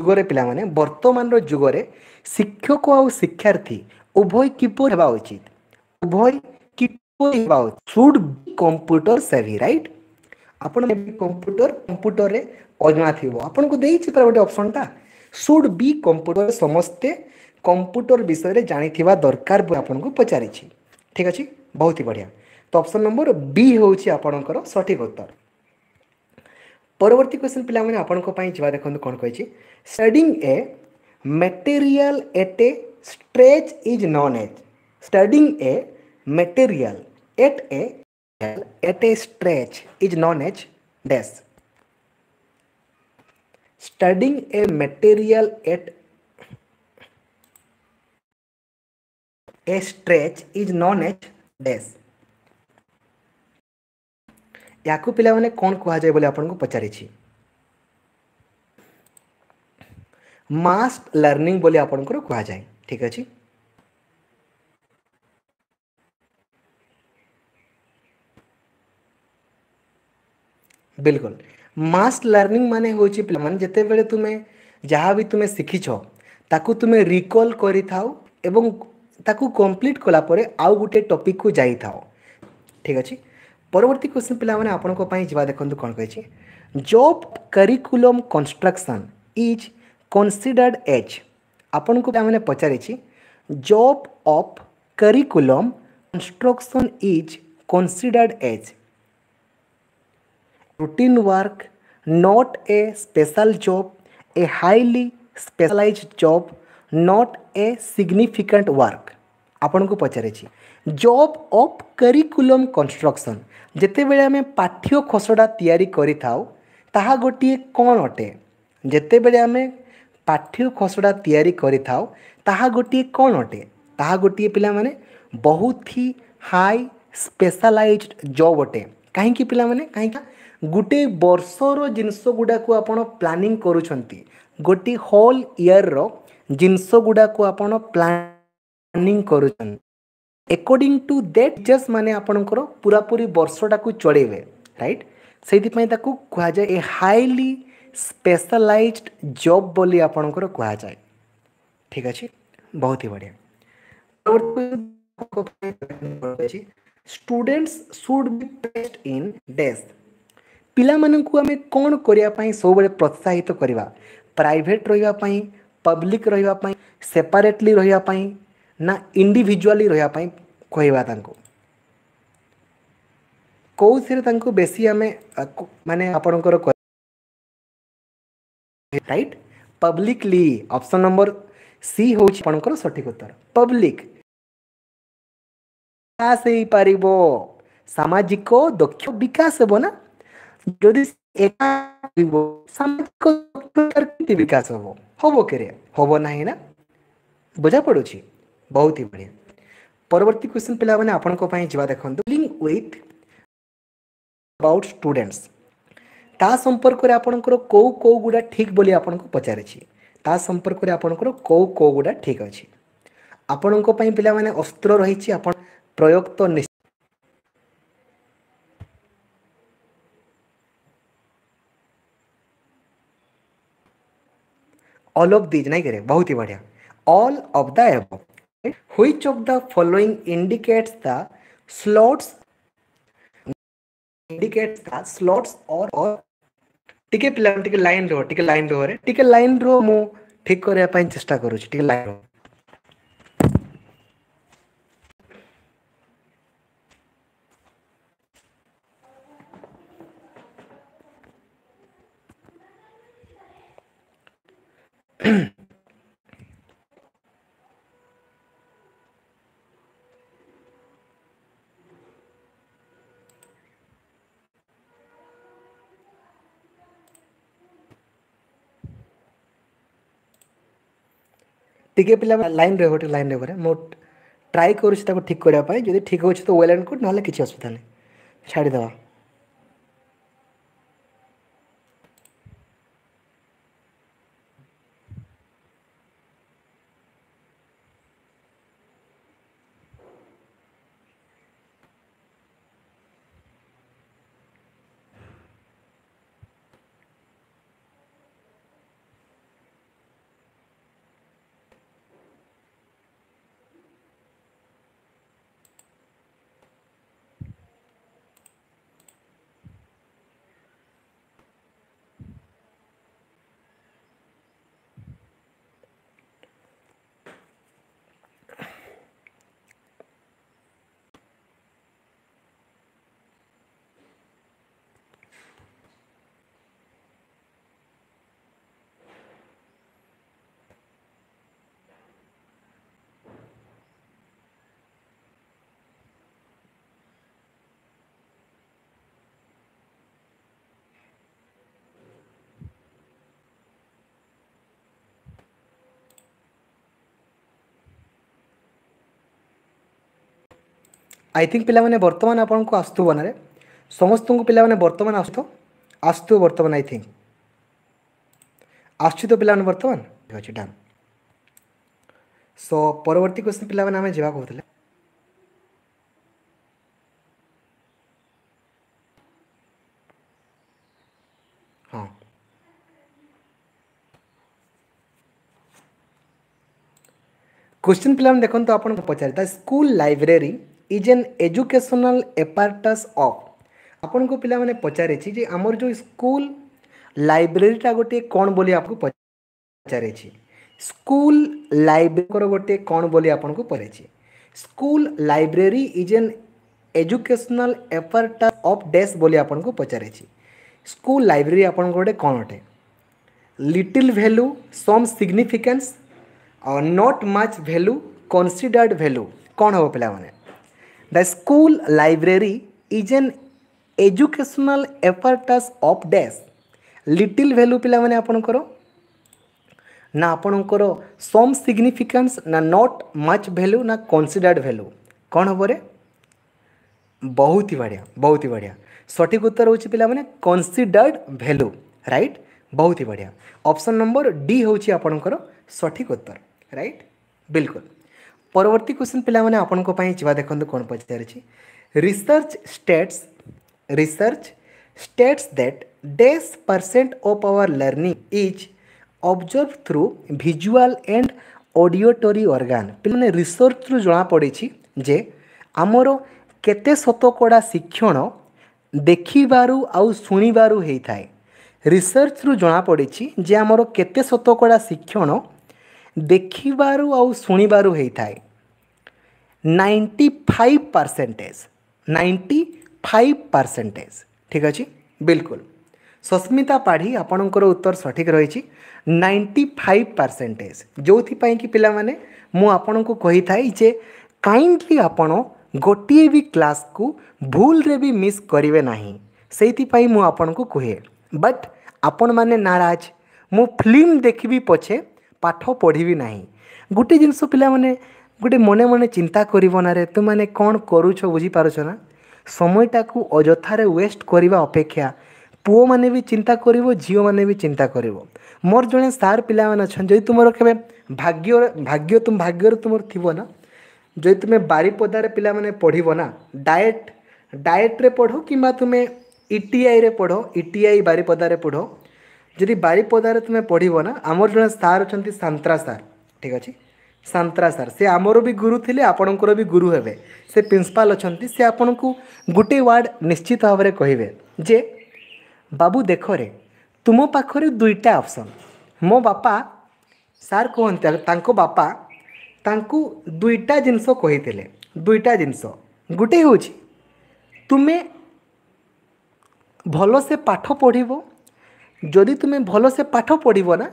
जुगरे पिला माने जुगरे शिक्षक आ शिक्षार्थी उभय किपर हेबा उचित उभय किपर बी कंप्यूटर सेवी राइट आपण कंप्यूटर कंप्यूटर रे अजना थिवो आपण को देई छि पर ऑप्शन बी कंप्यूटर समस्ते कंप्यूटर विषय में जाणी दरकार आपको पचार ठीक अच्छे बहुत ही बढ़िया तो ऑप्शन नंबर बी हूँ आपणकर सठिक उत्तर परवर्त क्वेश्चन पे आप देखते कौन कही studying a material at a stretch is known as studying a material at a at a stretch is known as dash studying a material at a stretch is known as dash याकु पिला माने कोन कहा जाय बोले आपन को पचारी छी मास learning बोले आपन को कहा जाय ठीक अछि बिल्कुल मास लर्निंग माने हो छी पिला माने जते बेले तुमे जहां भी तुमे सिखी छो ताकु तुमे रिकॉल करी थाउ एवं ତାକୁ କମ୍ପ୍ଲିଟ୍ କଲା ପରେ ଆଉ ଗୋଟିଏ ଟପିକ୍କୁ ଯାଇଥାଉ ଠିକ୍ ଅଛି ପରବର୍ତ୍ତୀ କ୍ୱେଶ୍ଚିନ୍ ପିଲାମାନେ ଆପଣଙ୍କ ପାଇଁ ଯିବା ଦେଖନ୍ତୁ କ'ଣ କହିଛି job curriculum construction is considered as ଆପଣଙ୍କୁ ପିଲାମାନେ ପଚାରିଛି job of curriculum construction is considered as routine work, not a special job, a highly specialized job not a significant work ଆପଣଙ୍କୁ ପଚାରିଛି ଜବ୍ ଅଫ୍ କରିକୁଲମ୍ କନଷ୍ଟ୍ରକ୍ସନ୍ ଯେତେବେଳେ ଆମେ ପାଠ୍ୟ ଖସଡ଼ା ତିଆରି କରିଥାଉ ତାହା ଗୋଟିଏ କ'ଣ ଅଟେ ଯେତେବେଳେ ଆମେ ପାଠ୍ୟ ଖସଡ଼ା ତିଆରି କରିଥାଉ ତାହା ଗୋଟିଏ କ'ଣ ଅଟେ ତାହା ଗୋଟିଏ ପିଲାମାନେ ବହୁତ ହି ହାଇ ସ୍ପେଶାଲାଇଜ୍ଡ ଜବ୍ ଅଟେ କାହିଁକି ପିଲାମାନେ କାହିଁକି ଗୋଟେ ବର୍ଷର ଜିନିଷ ଗୁଡ଼ାକୁ ଆପଣ ପ୍ଲାନିଂ କରୁଛନ୍ତି ଗୋଟିଏ ହୋଲ୍ ଇୟର୍ର ଜିନିଷ ଗୁଡ଼ାକୁ ଆପଣ ପ୍ଲାନିଂ କରୁଛନ୍ତି ଏକର୍ଡିଂ ଟୁ ଦେଟ୍ ଜଜ୍ ମାନେ ଆପଣଙ୍କର ପୁରାପୁରି ବର୍ଷଟାକୁ ଚଳେଇବେ ରାଇଟ୍ ସେଇଥିପାଇଁ ତାକୁ କୁହାଯାଏ ଏ ହାଇଲି ସ୍ପେଶାଲାଇଜ୍ଡ ଜବ୍ ବୋଲି ଆପଣଙ୍କର କୁହାଯାଏ ଠିକ୍ ଅଛି ବହୁତ ହି ବଢ଼ିଆ students should be placed in desk ପିଲାମାନଙ୍କୁ ଆମେ କ'ଣ କରିବା ପାଇଁ ସବୁବେଳେ ପ୍ରୋତ୍ସାହିତ କରିବା ପ୍ରାଇଭେଟ୍ ରହିବା ପାଇଁ पब्लिक रही सेपरेटली रही ना इंडिविजुअली रही कहवा कौ थे बेस आम मानने right publicly option number C हूँ आप सठिक उत्तर पब्लिक सामाजिक दक्ष विकास हे ना जो ಎಕಾರಿವು ಸಾಮಾಜಿಕ କେମିତି ବିକାଶ ହବ ହବ କେରେ ହବ ନାହିଁ ନା ବୁଝା ପଡ଼ୁଛି ବହୁତ ହି ବଢ଼ିଆ ପରବର୍ତ୍ତୀ କ୍ୱେଶ୍ଚନ୍ ପିଲାମାନେ ଆପଣଙ୍କ ପାଇଁ ଯିବା ଦେଖନ୍ତୁ ଲିଙ୍ଗ ୱିଥ୍ ଆବାଉଟ୍ ଷ୍ଟୁଡେଣ୍ଟସ୍ ତା ସମ୍ପର୍କରେ ଆପଣଙ୍କର କେଉଁ କେଉଁ ଗୁଡ଼ା ଠିକ୍ ବୋଲି ଆପଣଙ୍କୁ ପଚାରିଛି ତା ସମ୍ପର୍କରେ ଆପଣଙ୍କର କେଉଁ କେଉଁ ଗୁଡ଼ା ଠିକ୍ ଅଛି ଆପଣଙ୍କ ପାଇଁ ପିଲାମାନେ ଅସ୍ତ୍ର ରହିଛି ଆପଣ ପ୍ରୟୋଗ ତ ନିଶ୍ଚୟ ऑल ऑफ दीज नहीं करे बहुत ही बढ़िया all of the above which of the following indicates the slots indicates the slots or or ଟିକେ ପିଲା ଟିକେ ଲାଇନ୍ ରୁହ ଟିକେ ଲାଇନ୍ ରୁହରେ ଟିକେ ଲାଇନ୍ ରୁହ ମୁଁ ଠିକ୍ କରିବା ପାଇଁ ଚେଷ୍ଟା କରୁଛି ଟିକେ ଲାଇନ୍ ରୁହ ଟିକେ ପିଲା ଲାଇନ୍ରେ ଗୋଟେ ଲାଇନ୍ରେ ପରେ ମୁଁ ଟ୍ରାଏ କରୁଛି ତାକୁ ଠିକ୍ କରିବା ପାଇଁ ଯଦି ଠିକ୍ ହେଉଛି ତ ୱେଲ୍ ଆଣ୍ଡ ଗୁଡ଼୍ ନହେଲେ କିଛି ଅସୁବିଧା ନାହିଁ ଛାଡ଼ିଦେବା आई थिंक पे बर्तमान आपन आसतु बनारे समस्त पे बर्तमान आसत आसतु बर्तमान आई थिंक आसुत पे बर्तमान ठीक अच्छे डन सो परवर्त क्वेश्चन पे जावा कहते क्वेश्चन हाँ। पे देखते तो आप पचार school library is an educational apparatus of ଆପଣଙ୍କୁ ପିଲାମାନେ ପଚାରିଛି ଯେ ଆମର ଯେଉଁ ସ୍କୁଲ ଲାଇବ୍ରେରୀଟା ଗୋଟିଏ କ'ଣ ବୋଲି ଆପଣଙ୍କୁ ପଚାରିଛି ସ୍କୁଲ ଲାଇବ୍ରେରୀଙ୍କର ଗୋଟିଏ କ'ଣ ବୋଲି ଆପଣଙ୍କୁ ପଚାରିଛି school library is an educational apparatus of this ବୋଲି ଆପଣଙ୍କୁ ପଚାରିଛି ସ୍କୁଲ ଲାଇବ୍ରେରୀ ଆପଣଙ୍କର ଗୋଟେ କ'ଣ ଅଟେ little value some significance not much value considered value କ'ଣ ହେବ ପିଲାମାନେ The school library is an educational apparatus of dash. Little value पिला मैंने आपन करो ना आपन करो some significance ना not much value ना considered value कौन हम बोले बहुत ही बढ़िया बहुत ही बढ़िया सठिक उत्तर हो पिला मैंने considered value right बहुत ही बढ़िया ऑप्शन नंबर डी हूँ आपणकर सठिक उत्तर रईट बिल्कुल ପରବର୍ତ୍ତୀ କ୍ୱେଶ୍ଚିନ୍ ପିଲାମାନେ ଆପଣଙ୍କ ପାଇଁ ଯିବା ଦେଖନ୍ତୁ କ'ଣ ପଚାରିଛି research states research states that dash percent of our learning is observe through visual and auditory organ ପିଲାମାନେ ରିସର୍ଚ୍ଚରୁ ଜଣାପଡ଼ିଛି ଯେ ଆମର କେତେ ଶତକଡ଼ା ଶିକ୍ଷଣ ଦେଖିବାରୁ ଆଉ ଶୁଣିବାରୁ ହୋଇଥାଏ ରିସର୍ଚ୍ଚରୁ ଜଣାପଡ଼ିଛି ଯେ ଆମର କେତେ ଶତକଡ଼ା ଶିକ୍ଷଣ ଦେଖିବାରୁ ଆଉ ଶୁଣିବାରୁ ହୋଇଥାଏ ninety five percentage ninety five percentage ठीक अच्छे बिल्कुल सस्मिता पाढ़ी आपणकर उत्तर सठिक रही नाइंटी फाइव परसेंटेज जो कि पाने आपण जे कईली आप गोटे भी क्लास को भूल रे भी मिस करेंगे ना से आपण को कहे बट आपण मैंने नाराज मु फिल्म देखी पछे पाठ पढ़वी ना गोटे जिनस पे ଗୋଟେ ମନେ ମନେ ଚିନ୍ତା କରିବ ନାରେ ତୁମେମାନେ କ'ଣ କରୁଛ ବୁଝିପାରୁଛ ନା ସମୟଟାକୁ ଅଯଥାରେ ୱେଷ୍ଟ କରିବା ଅପେକ୍ଷା ପୁଅମାନେ ବି ଚିନ୍ତା କରିବ ଝିଅମାନେ ବି ଚିନ୍ତା କରିବ ମୋର ଜଣେ ସାର୍ ପିଲାମାନେ ଅଛନ୍ତି ଯଦି ତୁମର କେବେ ଭାଗ୍ୟ ଭାଗ୍ୟ ତୁମ ଭାଗ୍ୟରେ ତୁମର ଥିବ ନା ଯଦି ତୁମେ ବାରିପଦାରେ ପିଲାମାନେ ପଢ଼ିବ ନା ଡାଏଟ୍ ଡାଏଟ୍ରେ ପଢ଼ କିମ୍ବା ତୁମେ ଇ ଟି ଆଇରେ ପଢ଼ ଇ ଟି ଆଇ ବାରିପଦାରେ ପଢ଼ ଯଦି ବାରିପଦାରେ ତୁମେ ପଢ଼ିବ ନା ଆମର ଜଣେ ସାର୍ ଅଛନ୍ତି ସାନ୍ତ୍ରା ସାର୍ ଠିକ୍ ଅଛି ସାନ୍ତ୍ରା ସାର୍ ସେ ଆମର ବି ଗୁରୁ ଥିଲେ ଆପଣଙ୍କର ବି ଗୁରୁ ହେବେ ସେ ପ୍ରିନ୍ସିପାଲ୍ ଅଛନ୍ତି ସେ ଆପଣଙ୍କୁ ଗୋଟିଏ ୱାର୍ଡ଼ ନିଶ୍ଚିତ ଭାବରେ କହିବେ ଯେ ବାବୁ ଦେଖରେ ତୁମ ପାଖରେ ଦୁଇଟା ଅପସନ୍ ମୋ ବାପା ସାର୍ କୁହନ୍ତି ତାଙ୍କ ବାପା ତାଙ୍କୁ ଦୁଇଟା ଜିନିଷ କହିଥିଲେ ଦୁଇଟା ଜିନିଷ ଗୋଟେ ହେଉଛି ତୁମେ ଭଲସେ ପାଠ ପଢ଼ିବ ଯଦି ତୁମେ ଭଲସେ ପାଠ ପଢ଼ିବ ନା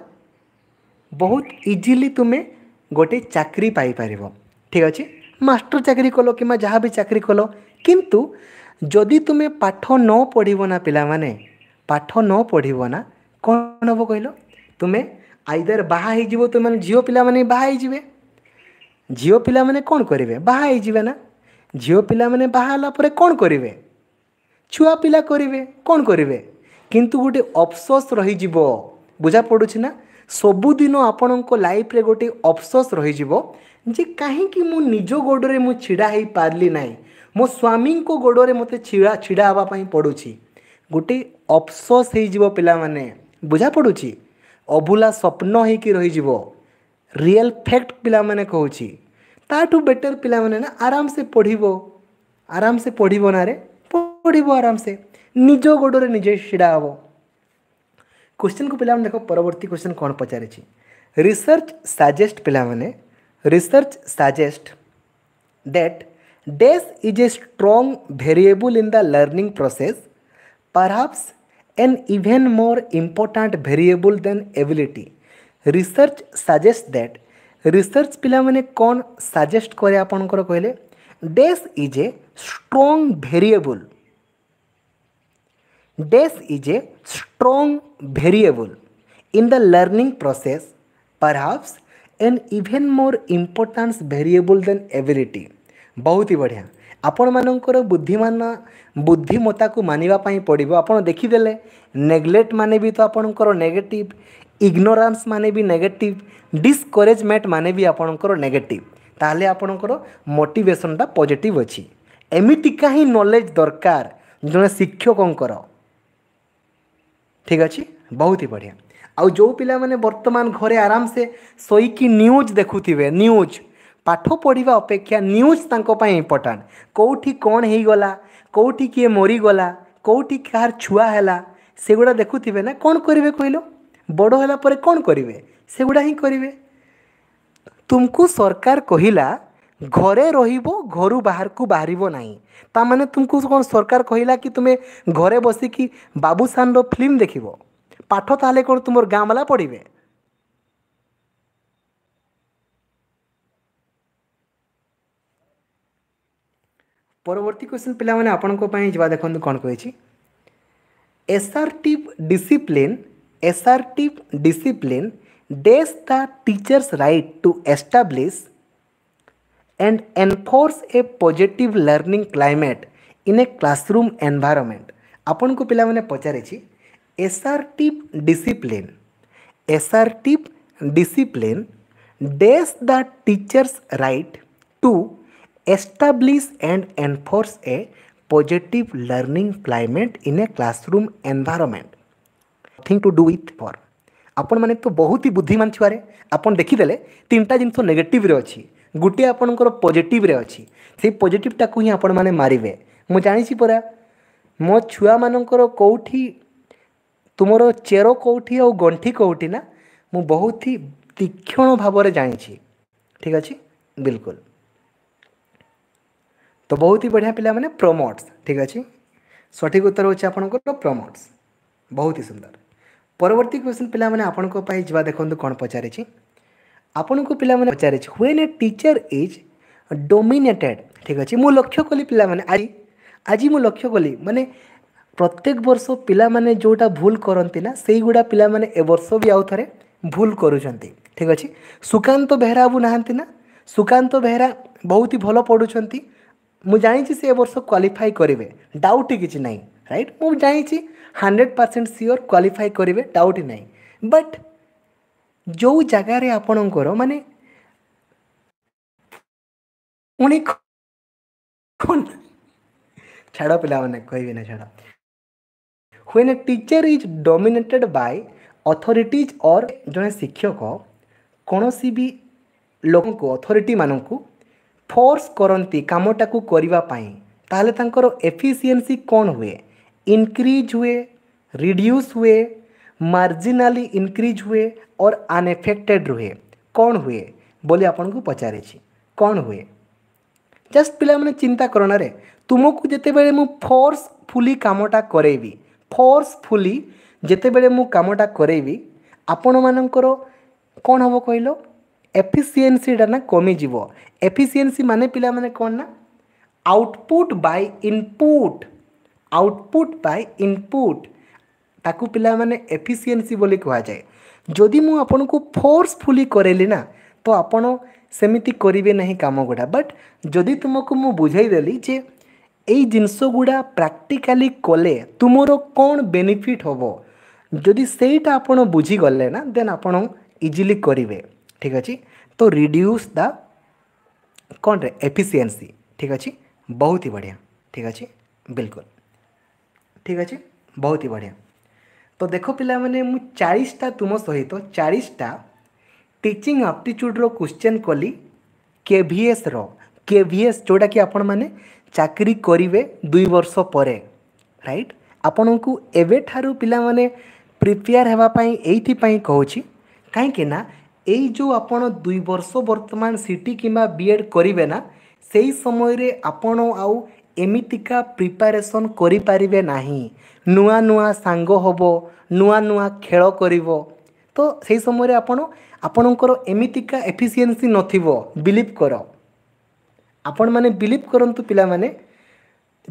ବହୁତ ଇଜିଲି ତୁମେ ଗୋଟିଏ ଚାକିରି ପାଇପାରିବ ଠିକ୍ ଅଛି ମାଷ୍ଟର ଚାକିରି କଲ କିମ୍ବା ଯାହା ବି ଚାକିରି କଲ କିନ୍ତୁ ଯଦି ତୁମେ ପାଠ ନ ପଢ଼ିବ ନା ପିଲାମାନେ ପାଠ ନ ପଢ଼ିବ ନା କ'ଣ ହେବ କହିଲ ତୁମେ ଆଇଦର ବାହା ହେଇଯିବ ତୁମେ ଝିଅ ପିଲାମାନେ ବାହା ହେଇଯିବେ ଝିଅ ପିଲାମାନେ କ'ଣ କରିବେ ବାହା ହେଇଯିବେ ନା ଝିଅ ପିଲାମାନେ ବାହା ହେଲା ପରେ କ'ଣ କରିବେ ଛୁଆ ପିଲା କରିବେ କ'ଣ କରିବେ କିନ୍ତୁ ଗୋଟେ ଅଫସୋସ୍ ରହିଯିବ ବୁଝା ପଡ଼ୁଛି ନା ସବୁଦିନ ଆପଣଙ୍କ ଲାଇଫ୍ରେ ଗୋଟେ ଅଫସୋସ୍ ରହିଯିବ ଯେ କାହିଁକି ମୁଁ ନିଜ ଗୋଡ଼ରେ ମୁଁ ଛିଡ଼ା ହେଇପାରିଲି ନାହିଁ ମୋ ସ୍ୱାମୀଙ୍କ ଗୋଡ଼ରେ ମୋତେ ଛିଡ଼ା ଛିଡ଼ା ହେବା ପାଇଁ ପଡ଼ୁଛି ଗୋଟେ ଅଫସୋସ୍ ହେଇଯିବ ପିଲାମାନେ ବୁଝା ପଡ଼ୁଛି ଅଭୁଲା ସ୍ୱପ୍ନ ହେଇକି ରହିଯିବ ରିଏଲ୍ ଫ୍ୟାକ୍ଟ ପିଲାମାନେ କହୁଛି ତାଠୁ ବେଟର୍ ପିଲାମାନେ ନା ଆରାମସେ ପଢ଼ିବ ଆରାମସେ ପଢ଼ିବ ନାରେ ପଢ଼ିବ ଆରାମସେ ନିଜ ଗୋଡ଼ରେ ନିଜେ ଛିଡ଼ା ହେବ क्वेश्चन को पिला देख परवर्त क्वेश्चन कौन पचार रिसर्च साजेस्ट पे research suggest that dash is a strong variable in the learning process perhaps an even more important variable than ability research suggest that research पे कौन साजेस्ट कैसे आपण कहले is a strong variable This is a strong variable in the learning process, perhaps an even more important variable than ability. बहुत ही बढ़िया ଆପଣମାନଙ୍କର ବୁଦ୍ଧିମାନ ବୁଦ୍ଧିମତାକୁ ମାନିବା ପାଇଁ ପଡ଼ିବ ଆପଣ ଦେଖିଦେଲେ ନେଗ୍ଲେକ୍ଟ ମାନେ ବି ତ ଆପଣଙ୍କର ନେଗେଟିଭ୍ ଇଗ୍ନୋରାନ୍ସ ମାନେ ବି ନେଗେଟିଭ୍ ଡିସ୍କରେଜମେଣ୍ଟ ମାନେ ବି ଆପଣଙ୍କର ନେଗେଟିଭ୍ ତାହେଲେ ଆପଣଙ୍କର ମୋଟିଭେସନ୍ଟା ପଜିଟିଭ୍ ଅଛି ଏମିତିକା ହିଁ ନଲେଜ୍ ଦରକାର ଜଣେ ଶିକ୍ଷକଙ୍କର ठीक अच्छे बहुत ही बढ़िया आउ जो पाने वर्तमान घरे आराम से सोईकी न्यूज देखु थे न्यूज पाठ पढ़ा अपेक्षा न्यूज तपाई इंपोर्टाट कौटी कौन हो कौटि किए मरीगला कौटि कहार छुआ है से गुड़ा देखु थे ना कौन करेंगे कहल बड़ा कौन करेंगे से गुड़ा ही करेंगे तुमको सरकार कहला घरे रु बाहर को बाहर नहीं ତାମାନେ ତୁମକୁ କ'ଣ ସରକାର କହିଲା କି ତୁମେ ଘରେ ବସିକି ବାବୁସାନର ଫିଲ୍ମ ଦେଖିବ ପାଠ ତାହେଲେ କ'ଣ ତୁମର ଗାଁ ବାଲା ପଢ଼ିବେ ପରବର୍ତ୍ତୀ କ୍ୱେଶ୍ଚିନ୍ ପିଲାମାନେ ଆପଣଙ୍କ ପାଇଁ ଯିବା ଦେଖନ୍ତୁ କ'ଣ କହିଛି assertive discipline assertive discipline dash the teachers right to establish and enforce a positive learning climate in a classroom environment ଆପଣଙ୍କୁ ପିଲାମାନେ ପଚାରିଛି assertive discipline assertive discipline dash the teachers right to establish and enforce a positive learning climate in a classroom environment nothing to do with for आपण माने तो बहुत ही बुद्धिमान छुआरे आपण देखिदेले तीनटा जिनस नेगेटिव रे अछि ଗୋଟିଏ ଆପଣଙ୍କର ପଜିଟିଭ୍ରେ ଅଛି ସେଇ ପଜିଟିଭ୍ଟାକୁ ହିଁ ଆପଣମାନେ ମାରିବେ ମୁଁ ଜାଣିଛି ପରା ମୋ ଛୁଆମାନଙ୍କର କେଉଁଠି ତୁମର ଚେର କେଉଁଠି ଆଉ ଗଣ୍ଠି କେଉଁଠି ନା ମୁଁ ବହୁତ ହି ତୀକ୍ଷଣ ଭାବରେ ଜାଣିଛି ଠିକ୍ ଅଛି ବିଲକୁଲ ତ ବହୁତ ହି ବଢ଼ିଆ ପିଲାମାନେ ପ୍ରମୋଟ୍ସ ଠିକ୍ ଅଛି ସଠିକ୍ ଉତ୍ତର ହେଉଛି ଆପଣଙ୍କର ପ୍ରମୋଟ୍ସ ବହୁତ ହି ସୁନ୍ଦର ପରବର୍ତ୍ତୀ କ୍ୱେଶ୍ଚିନ୍ ପିଲାମାନେ ଆପଣଙ୍କ ପାଇଁ ଯିବା ଦେଖନ୍ତୁ କ'ଣ ପଚାରିଛି ଆପଣଙ୍କୁ ପିଲାମାନେ ପଚାରିଛି when a teacher is dominated ଠିକ୍ ଅଛି ମୁଁ ଲକ୍ଷ୍ୟ କଲି ପିଲାମାନେ ଆଜି ଆଜି ମୁଁ ଲକ୍ଷ୍ୟ କଲି ମାନେ ପ୍ରତ୍ୟେକ ବର୍ଷ ପିଲାମାନେ ଯେଉଁଟା ଭୁଲ କରନ୍ତି ନା ସେଇଗୁଡ଼ା ପିଲାମାନେ ଏ ବର୍ଷ ବି ଆଉ ଥରେ ଭୁଲ କରୁଛନ୍ତି ଠିକ୍ ଅଛି ସୁକାନ୍ତ ବେହେରା ବାବୁ ନାହାନ୍ତି ନା ସୁକାନ୍ତ ବେହେରା ବହୁତ ହି ଭଲ ପଢ଼ୁଛନ୍ତି ମୁଁ ଜାଣିଛି ସେ ଏ ବର୍ଷ କ୍ୱାଲିଫାଇ କରିବେ ଡାଉଟ୍ କିଛି ନାହିଁ ରାଇଟ୍ ମୁଁ ଜାଣିଛି ହଣ୍ଡ୍ରେଡ଼ ପରସେଣ୍ଟ ସିଓର କ୍ୱାଲିଫାଇ କରିବେ ଡାଉଟ୍ ନାହିଁ ବଟ୍ ଯେଉଁ ଜାଗାରେ ଆପଣଙ୍କର ମାନେ ଅନେକ ଛାଡ଼ ପିଲାମାନେ କହିବି ନା ଛାଡ଼ when a teacher is dominated by authorities or ଜଣେ ଶିକ୍ଷକ କୌଣସି ବି ଲୋକଙ୍କୁ ଅଥରିଟିମାନଙ୍କୁ ଫୋର୍ସ କରନ୍ତି କାମଟାକୁ କରିବା ପାଇଁ ତାହେଲେ ତାଙ୍କର ଏଫିସିଏନ୍ସି କ'ଣ ହୁଏ ଇନକ୍ରିଜ୍ ହୁଏ ରିଡ୍ୟୁସ୍ ହୁଏ ମାର୍ଜିନାଲି ଇନକ୍ରିଜ୍ ହୁଏ ଅର୍ ଅନଏଫେକ୍ଟେଡ଼୍ ରୁହେ କ'ଣ ହୁଏ ବୋଲି ଆପଣଙ୍କୁ ପଚାରିଛି କ'ଣ ହୁଏ ଜଷ୍ଟ ପିଲାମାନେ ଚିନ୍ତା କରଣାରେ ତୁମକୁ ଯେତେବେଳେ ମୁଁ ଫୋର୍ସଫୁଲି କାମଟା କରେଇବି ଫୋର୍ସଫୁଲି ଯେତେବେଳେ ମୁଁ କାମଟା କରେଇବି ଆପଣମାନଙ୍କର କ'ଣ ହେବ କହିଲ ଏଫିସିଏନ୍ସିଟା ନା କମିଯିବ ଏଫିସିଏନ୍ସି ମାନେ ପିଲାମାନେ କ'ଣ ନା output by input output by input ତାକୁ ପିଲାମାନେ ଏଫିସିଏନ୍ସି ବୋଲି କୁହାଯାଏ ଯଦି ମୁଁ ଆପଣଙ୍କୁ ଫୋର୍ସଫୁଲି କରେଇଲି ନା ତ ଆପଣ ସେମିତି କରିବେ ନାହିଁ କାମଗୁଡ଼ା ବଟ୍ ଯଦି ତୁମକୁ ମୁଁ ବୁଝାଇଦେଲି ଯେ ଏଇ ଜିନିଷଗୁଡ଼ା ପ୍ରାକ୍ଟିକାଲି କଲେ ତୁମର କ'ଣ ବେନିଫିଟ୍ ହେବ ଯଦି ସେଇଟା ଆପଣ ବୁଝିଗଲେ ନା ଦେନ୍ ଆପଣ ଇଜିଲି କରିବେ ଠିକ୍ ଅଛି ତ ରିଡ୍ୟୁସ୍ ଦ କ'ଣରେ ଏଫିସିଏନ୍ସି ଠିକ୍ ଅଛି ବହୁତ ହି ବଢ଼ିଆ ଠିକ୍ ଅଛି ବିଲକୁଲ ଠିକ୍ ଅଛି ବହୁତ ହି ବଢ଼ିଆ ତ ଦେଖ ପିଲାମାନେ ମୁଁ ଚାଳିଶଟା ତୁମ ସହିତ ଚାଳିଶଟା ଟିଚିଂ ଆପ୍ଟିଚ୍ୟୁଡ଼୍ର କ୍ୱେଶ୍ଚନ୍ କଲି କେଭିଏସ୍ର କେଭିଏସ୍ ଯେଉଁଟାକି ଆପଣମାନେ ଚାକିରି କରିବେ ଦୁଇ ବର୍ଷ ପରେ ରାଇଟ୍ ଆପଣଙ୍କୁ ଏବେଠାରୁ ପିଲାମାନେ ପ୍ରିପେୟାର ହେବା ପାଇଁ ଏଇଥିପାଇଁ କହୁଛି କାହିଁକିନା ଏଇ ଯେଉଁ ଆପଣ ଦୁଇ ବର୍ଷ ବର୍ତ୍ତମାନ ସିଟି କିମ୍ବା ବି ଏଡ଼୍ କରିବେ ନା ସେହି ସମୟରେ ଆପଣ ଆଉ ଏମିତିକା ପ୍ରିପାରେସନ୍ କରିପାରିବେ ନାହିଁ ନୂଆ ନୂଆ ସାଙ୍ଗ ହେବ ନୂଆ ନୂଆ ଖେଳ କରିବ ତ ସେହି ସମୟରେ ଆପଣ ଆପଣଙ୍କର ଏମିତିକା ଏଫିସିଏନ୍ସି ନଥିବ ବିଲିଭ୍ କର ଆପଣମାନେ ବିଲିଭ୍ କରନ୍ତୁ ପିଲାମାନେ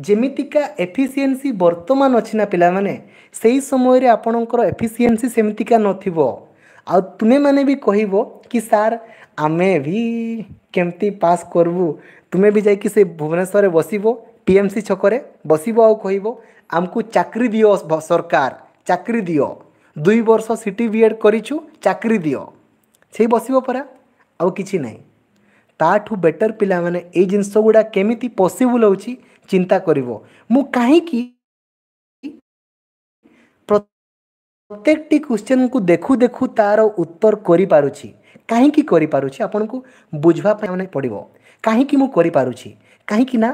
ଯେମିତିକା ଏଫିସିଏନ୍ସି ବର୍ତ୍ତମାନ ଅଛି ନା ପିଲାମାନେ ସେହି ସମୟରେ ଆପଣଙ୍କର ଏଫିସିଏନ୍ସି ସେମିତିକା ନଥିବ ଆଉ ତୁମେମାନେ ବି କହିବ କି ସାର୍ ଆମେ ବି କେମିତି ପାସ୍ କରିବୁ ତୁମେ ବି ଯାଇକି ସେ ଭୁବନେଶ୍ୱରରେ ବସିବ ଟିଏମ୍ସି ଛକରେ ବସିବ ଆଉ କହିବ ଆମକୁ ଚାକିରି ଦିଅ ସରକାର ଚାକିରି ଦିଅ ଦୁଇ ବର୍ଷ ସିଟି ଟି ବି ଏଡ଼୍ କରିଛୁ ଚାକିରି ଦିଅ ସେଇ ବସିବ ପରା ଆଉ କିଛି ନାହିଁ ତାଠୁ ବେଟର୍ ପିଲାମାନେ ଏଇ ଜିନିଷ ଗୁଡ଼ା କେମିତି ପସିବୁଲ୍ ହେଉଛି ଚିନ୍ତା କରିବ ମୁଁ କାହିଁକି ପ୍ରତ୍ୟେକଟି କ୍ୱେଶ୍ଚନ୍କୁ ଦେଖୁ ଦେଖୁ ତା'ର ଉତ୍ତର କରିପାରୁଛି କାହିଁକି କରିପାରୁଛି ଆପଣଙ୍କୁ ବୁଝିବା ପାଇଁ ମାନେ ପଡ଼ିବ କାହିଁକି ମୁଁ କରିପାରୁଛି କାହିଁକି ନା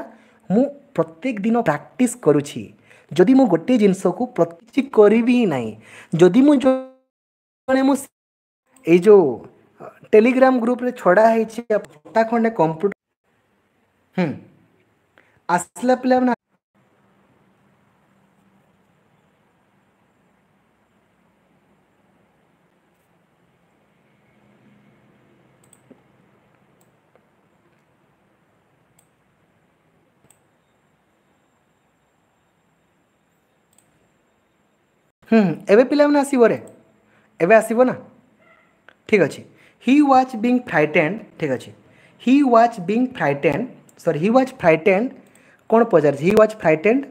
ମୁଁ ପ୍ରତ୍ୟେକ ଦିନ ପ୍ରାକ୍ଟିସ୍ କରୁଛି ଯଦି ମୁଁ ଗୋଟିଏ ଜିନିଷକୁ କିଛି କରିବି ହିଁ ନାହିଁ ଯଦି ମୁଁ ଜଣେ ମୁଁ ଏଇ ଯେଉଁ ଟେଲିଗ୍ରାମ ଗ୍ରୁପରେ ଛଡ଼ା ହେଇଛି ତା ଖଣ୍ଡେ କମ୍ପ୍ୟୁଟର ଆସିଲା ପିଲାମାନେ एवं पाने आसबरे एवं आसबना ठीक अच्छे हि व्वाज बी फ्राइटेड ठीक अच्छे हि व्वाज बिंग फ्राइटेड सरी हि व्वाज फ्राइटेड कौन पचार हि व्वाज फ्राइटेड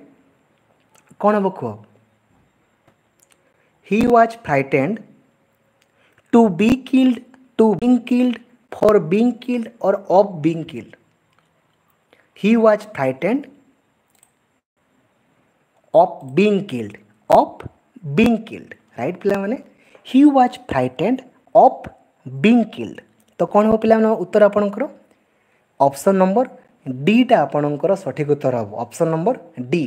कौन हम कह he was frightened to be killed to being killed for being killed और of being killed he was frightened of being killed of being killed right pila mane he was frightened of being killed to kon ho pila mane uttar apanankar option number d ta apanankar sathik uttar hobo option number d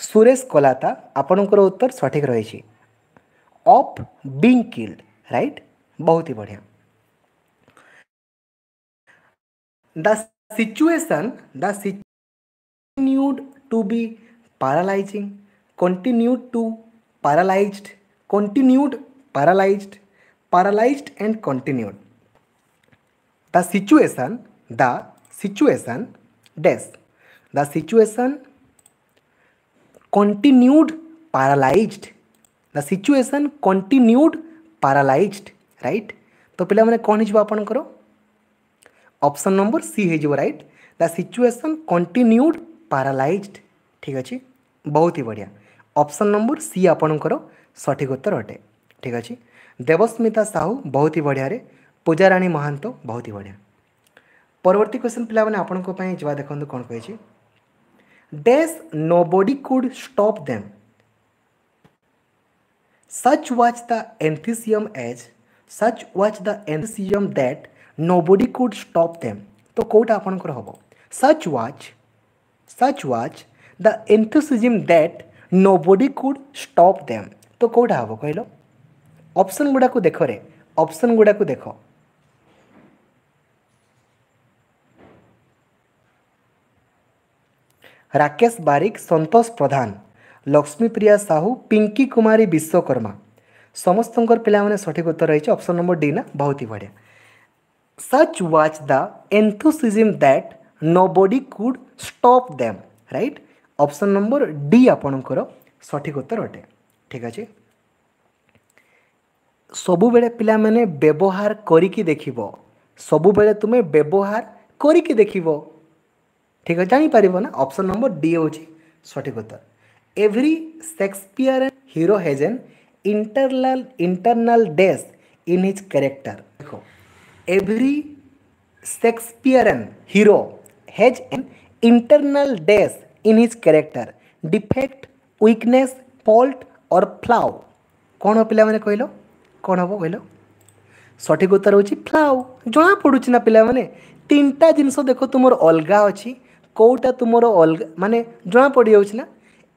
Suresh कोलाता आपणकर उत्तर सठिक रही of being killed right बहुत ही बढ़िया the situation the situated to be paralysing continue to paralyzed continued paralyzed paralyzed and continued the situation the situation dash the situation continued paralyzed the situation continued paralyzed right तो पे कौन होपर option number C हो right the situation continued paralyzed ठीक अच्छे बहुत ही बढ़िया ऑप्शन नंबर सी आपणकर सठिक उत्तर अटे ठीक अच्छे देवस्मिता साहू बहुत ही बढ़िया रे पूजा राणी महांत बहुत ही बढ़िया परवर्त क्वेश्चन पे आप जवाब देखते कौन कही dash nobody could stop them such was the enthusiasm as such was the enthusiasm that nobody could stop them तो कौटा आपणकर हम such was such was the enthusiasm that nobody could stop them तो कौटा हम कहल अपसन गुडा देख रे अपसन गुड़ाक देख राकेश बारिक संतोष प्रधान लक्ष्मीप्रिया साहू पिंकी कुमारी विश्वकर्मा समस्त पे सठिक उत्तर रही है नंबर डी ना बहुत ही बढ़िया such was the enthusiasm that nobody could stop them right option number D आपणकर सठिक उत्तर अटे ठीक अच्छे सबुब पाने व्यवहार कर देख सब तुम्हें व्यवहार कर देख ठीक जापर ना ऑप्शन नंबर डी हो सठिक उत्तर every Shakespeare hero has an internal internal dash in his character देखो every Shakespeare an hero has an internal dash in his character defect weakness fault or flaw କ'ଣ ହେବ ପିଲାମାନେ କହିଲ କ'ଣ ହେବ କହିଲ ସଠିକ୍ ଉତ୍ତର ହେଉଛି ଫ୍ଲାଓ ଜଣାପଡ଼ୁଛି ନା ପିଲାମାନେ ତିନିଟା ଜିନିଷ ଦେଖ ତୁମର ଅଲଗା ଅଛି କେଉଁଟା ତୁମର ଅଲଗା ମାନେ ଜଣାପଡ଼ିଯାଉଛି ନା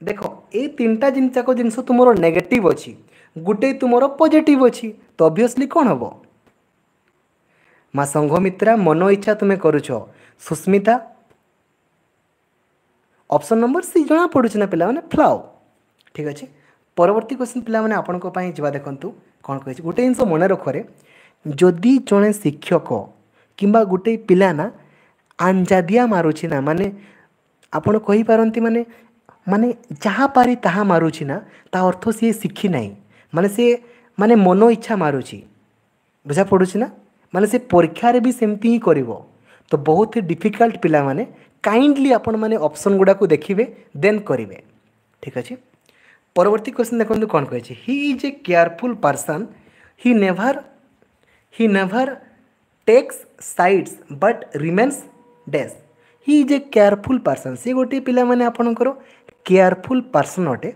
ଦେଖ ଏଇ ତିନିଟା ଜିନିଷଯାକ ଜିନିଷ ତୁମର ନେଗେଟିଭ୍ ଅଛି ଗୋଟେ ତୁମର ପଜିଟିଭ୍ ଅଛି ତ ଅବଭିୟସ୍ଲି କ'ଣ ହେବ ମା ସଂଘମିତ୍ରା ମନ ଇଚ୍ଛା ତୁମେ କରୁଛ ସୁସ୍ମିତା অপশন ନମ୍ବର ସି ଜଣାପଡ଼ୁଛି ନା ପିଲାମାନେ ଫ୍ଲାଓ ଠିକ୍ ଅଛି ପରବର୍ତ୍ତୀ କ୍ୱେଶ୍ଚିନ୍ ପିଲାମାନେ ଆପଣଙ୍କ ପାଇଁ ଯିବା ଦେଖନ୍ତୁ କ'ଣ କହିଛି ଗୋଟେ ଜିନିଷ ମନେ ରଖରେ ଯଦି ଜଣେ ଶିକ୍ଷକ କିମ୍ବା ଗୋଟେ ପିଲା ନା ଆଞ୍ଜାଦିଆ ମାରୁଛି ନା ମାନେ ଆପଣ କହିପାରନ୍ତି ମାନେ ମାନେ ଯାହା ପାରି ତାହା ମାରୁଛି ନା ତା ଅର୍ଥ ସିଏ ଶିଖି ନାହିଁ ମାନେ ସିଏ ମାନେ ମନ ଇଚ୍ଛା ମାରୁଛି ବୁଝା ପଡ଼ୁଛି ନା ମାନେ ସେ ପରୀକ୍ଷାରେ ବି ସେମିତି ହିଁ କରିବ ତ ବହୁତ ଡିଫିକଲ୍ଟ ପିଲାମାନେ कईंडली आपसन गुड़ाक देखिए देन करेंगे ठीक अच्छे परवर्ती क्वेश्चन देखते कौन कही he is a careful person he never he never takes sides but remains dash he is a careful person C गोटे पे आपणकर केयरफुल पर्सन अटे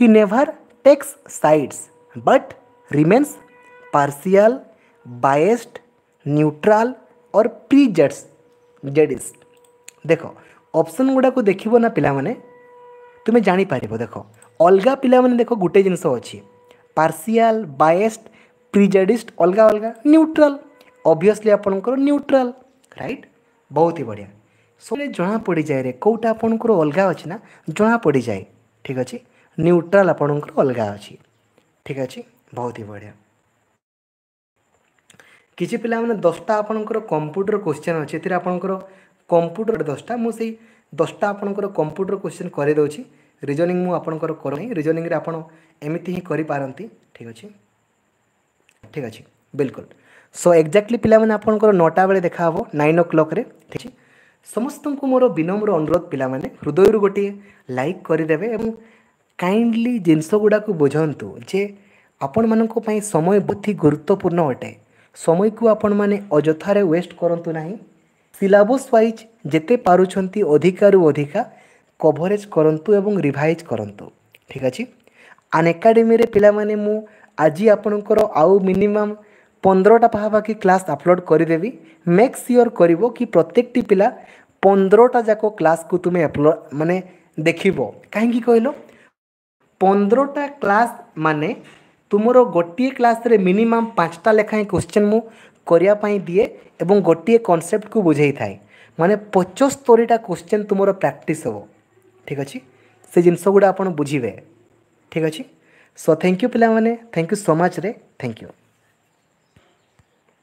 he never takes sides but remains partial biased neutral और प्रिजेड जेडिस्ट ଦେଖ option ଗୁଡ଼ାକୁ ଦେଖିବ ନା ପିଲାମାନେ ତୁମେ ଜାଣିପାରିବ ଦେଖ ଅଲଗା ପିଲାମାନେ ଦେଖ ଗୋଟେ ଜିନିଷ ଅଛି ପାର୍ସିଆଲ୍ ବାଏସ୍ଡ ପ୍ରିଜେଡ଼ିଷ୍ଟ ଅଲଗା ଅଲଗା ନ୍ୟୁଟ୍ରାଲ୍ ଅବଭିୟସ୍ଲି ଆପଣଙ୍କର ନ୍ୟୁଟ୍ରାଲ୍ ରାଇଟ୍ ବହୁତ ହି ବଢ଼ିଆ ସବୁବେଳେ ଜଣା ପଡ଼ିଯାଏ ରେ କେଉଁଟା ଆପଣଙ୍କର ଅଲଗା ଅଛି ନା ଜଣା ପଡ଼ିଯାଏ ଠିକ୍ ଅଛି ନ୍ୟୁଟ୍ରାଲ୍ ଆପଣଙ୍କର ଅଲଗା ଅଛି ଠିକ୍ ଅଛି ବହୁତ ହି ବଢ଼ିଆ କିଛି ପିଲାମାନେ ଦଶଟା ଆପଣଙ୍କର କମ୍ପ୍ୟୁଟର କୋଶ୍ଚିନ୍ ଅଛି ଏଥିରେ ଆପଣଙ୍କର কম্পুটর দশটা মু সেই দশটা আপনার কম্পুটর কোশ্চেন করে দেছি রিজনিং মু আপনার করুনি রিজনিংরে আপনার এমিতি হি করে পারতি ঠিক আছে ঠিক আছে বিলকুল সো এক্জাক্টলি পিলামানে আপনার নটা বেড়ে দেখা হব নাইন ও ক্লক্রে ঠিক আছে ସମସ୍ତଙ୍କୁ ମୋର ବିନମ୍ର ଅନୁରୋଧ ପିଲାମାନେ ହୃଦୟରୁ ଗୋଟିଏ ଲାଇକ୍ କରିଦେବେ ଏବଂ କାଇଣ୍ଡଲି ଜିନିଷ ଗୁଡ଼ାକୁ ବୁଝନ୍ତୁ ଯେ ଆପଣମାନଙ୍କ ପାଇଁ ସମୟ ବହୁତ ଗୁରୁତ୍ୱପୂର୍ଣ୍ଣ ଅଟେ ସମୟକୁ ଆପଣମାନେ ଅଯଥାରେ ୱେଷ୍ଟ କରନ୍ତୁ ନାହିଁ ସିଲାବସ୍ ୱାଇଜ୍ ଯେତେ ପାରୁଛନ୍ତି ଅଧିକାରୁ ଅଧିକା କଭରେଜ୍ କରନ୍ତୁ ଏବଂ ରିଭାଇଜ୍ କରନ୍ତୁ ଠିକ୍ ଅଛି ଆନ୍ ଏକାଡେମୀରେ ପିଲାମାନେ ମୁଁ ଆଜି ଆପଣଙ୍କର ଆଉ ମିନିମମ୍ ପନ୍ଦରଟା ପାଖାପାଖି କ୍ଲାସ୍ ଅପଲୋଡ଼୍ କରିଦେବି ମେକ୍ ସିଓର୍ କରିବ କି ପ୍ରତ୍ୟେକଟି ପିଲା ପନ୍ଦରଟା ଯାକ କ୍ଲାସ୍କୁ ତୁମେ ଅପଲୋଡ଼ ମାନେ ଦେଖିବ କାହିଁକି କହିଲ ପନ୍ଦରଟା କ୍ଲାସ୍ ମାନେ ତୁମର ଗୋଟିଏ କ୍ଲାସ୍ରେ ମିନିମମ୍ ପାଞ୍ଚଟା ଲେଖାଏଁ କ୍ୱେଶ୍ଚନ୍ ମୁଁ କରିବା ପାଇଁ ଦିଏ ଏବଂ ଗୋଟିଏ କନସେପ୍ଟକୁ ବୁଝେଇଥାଏ ମାନେ ପଞ୍ଚସ୍ତରୀଟା କୋଶ୍ଚିନ୍ ତୁମର ପ୍ରାକ୍ଟିସ୍ ହେବ ଠିକ୍ ଅଛି ସେ ଜିନିଷ ଗୁଡ଼ା ଆପଣ ବୁଝିବେ ଠିକ୍ ଅଛି ସୋ ଥ୍ୟାଙ୍କ ୟୁ ପିଲାମାନେ ଥ୍ୟାଙ୍କ ୟୁ ସୋ ମଚ୍ରେ ଥ୍ୟାଙ୍କ ୟୁ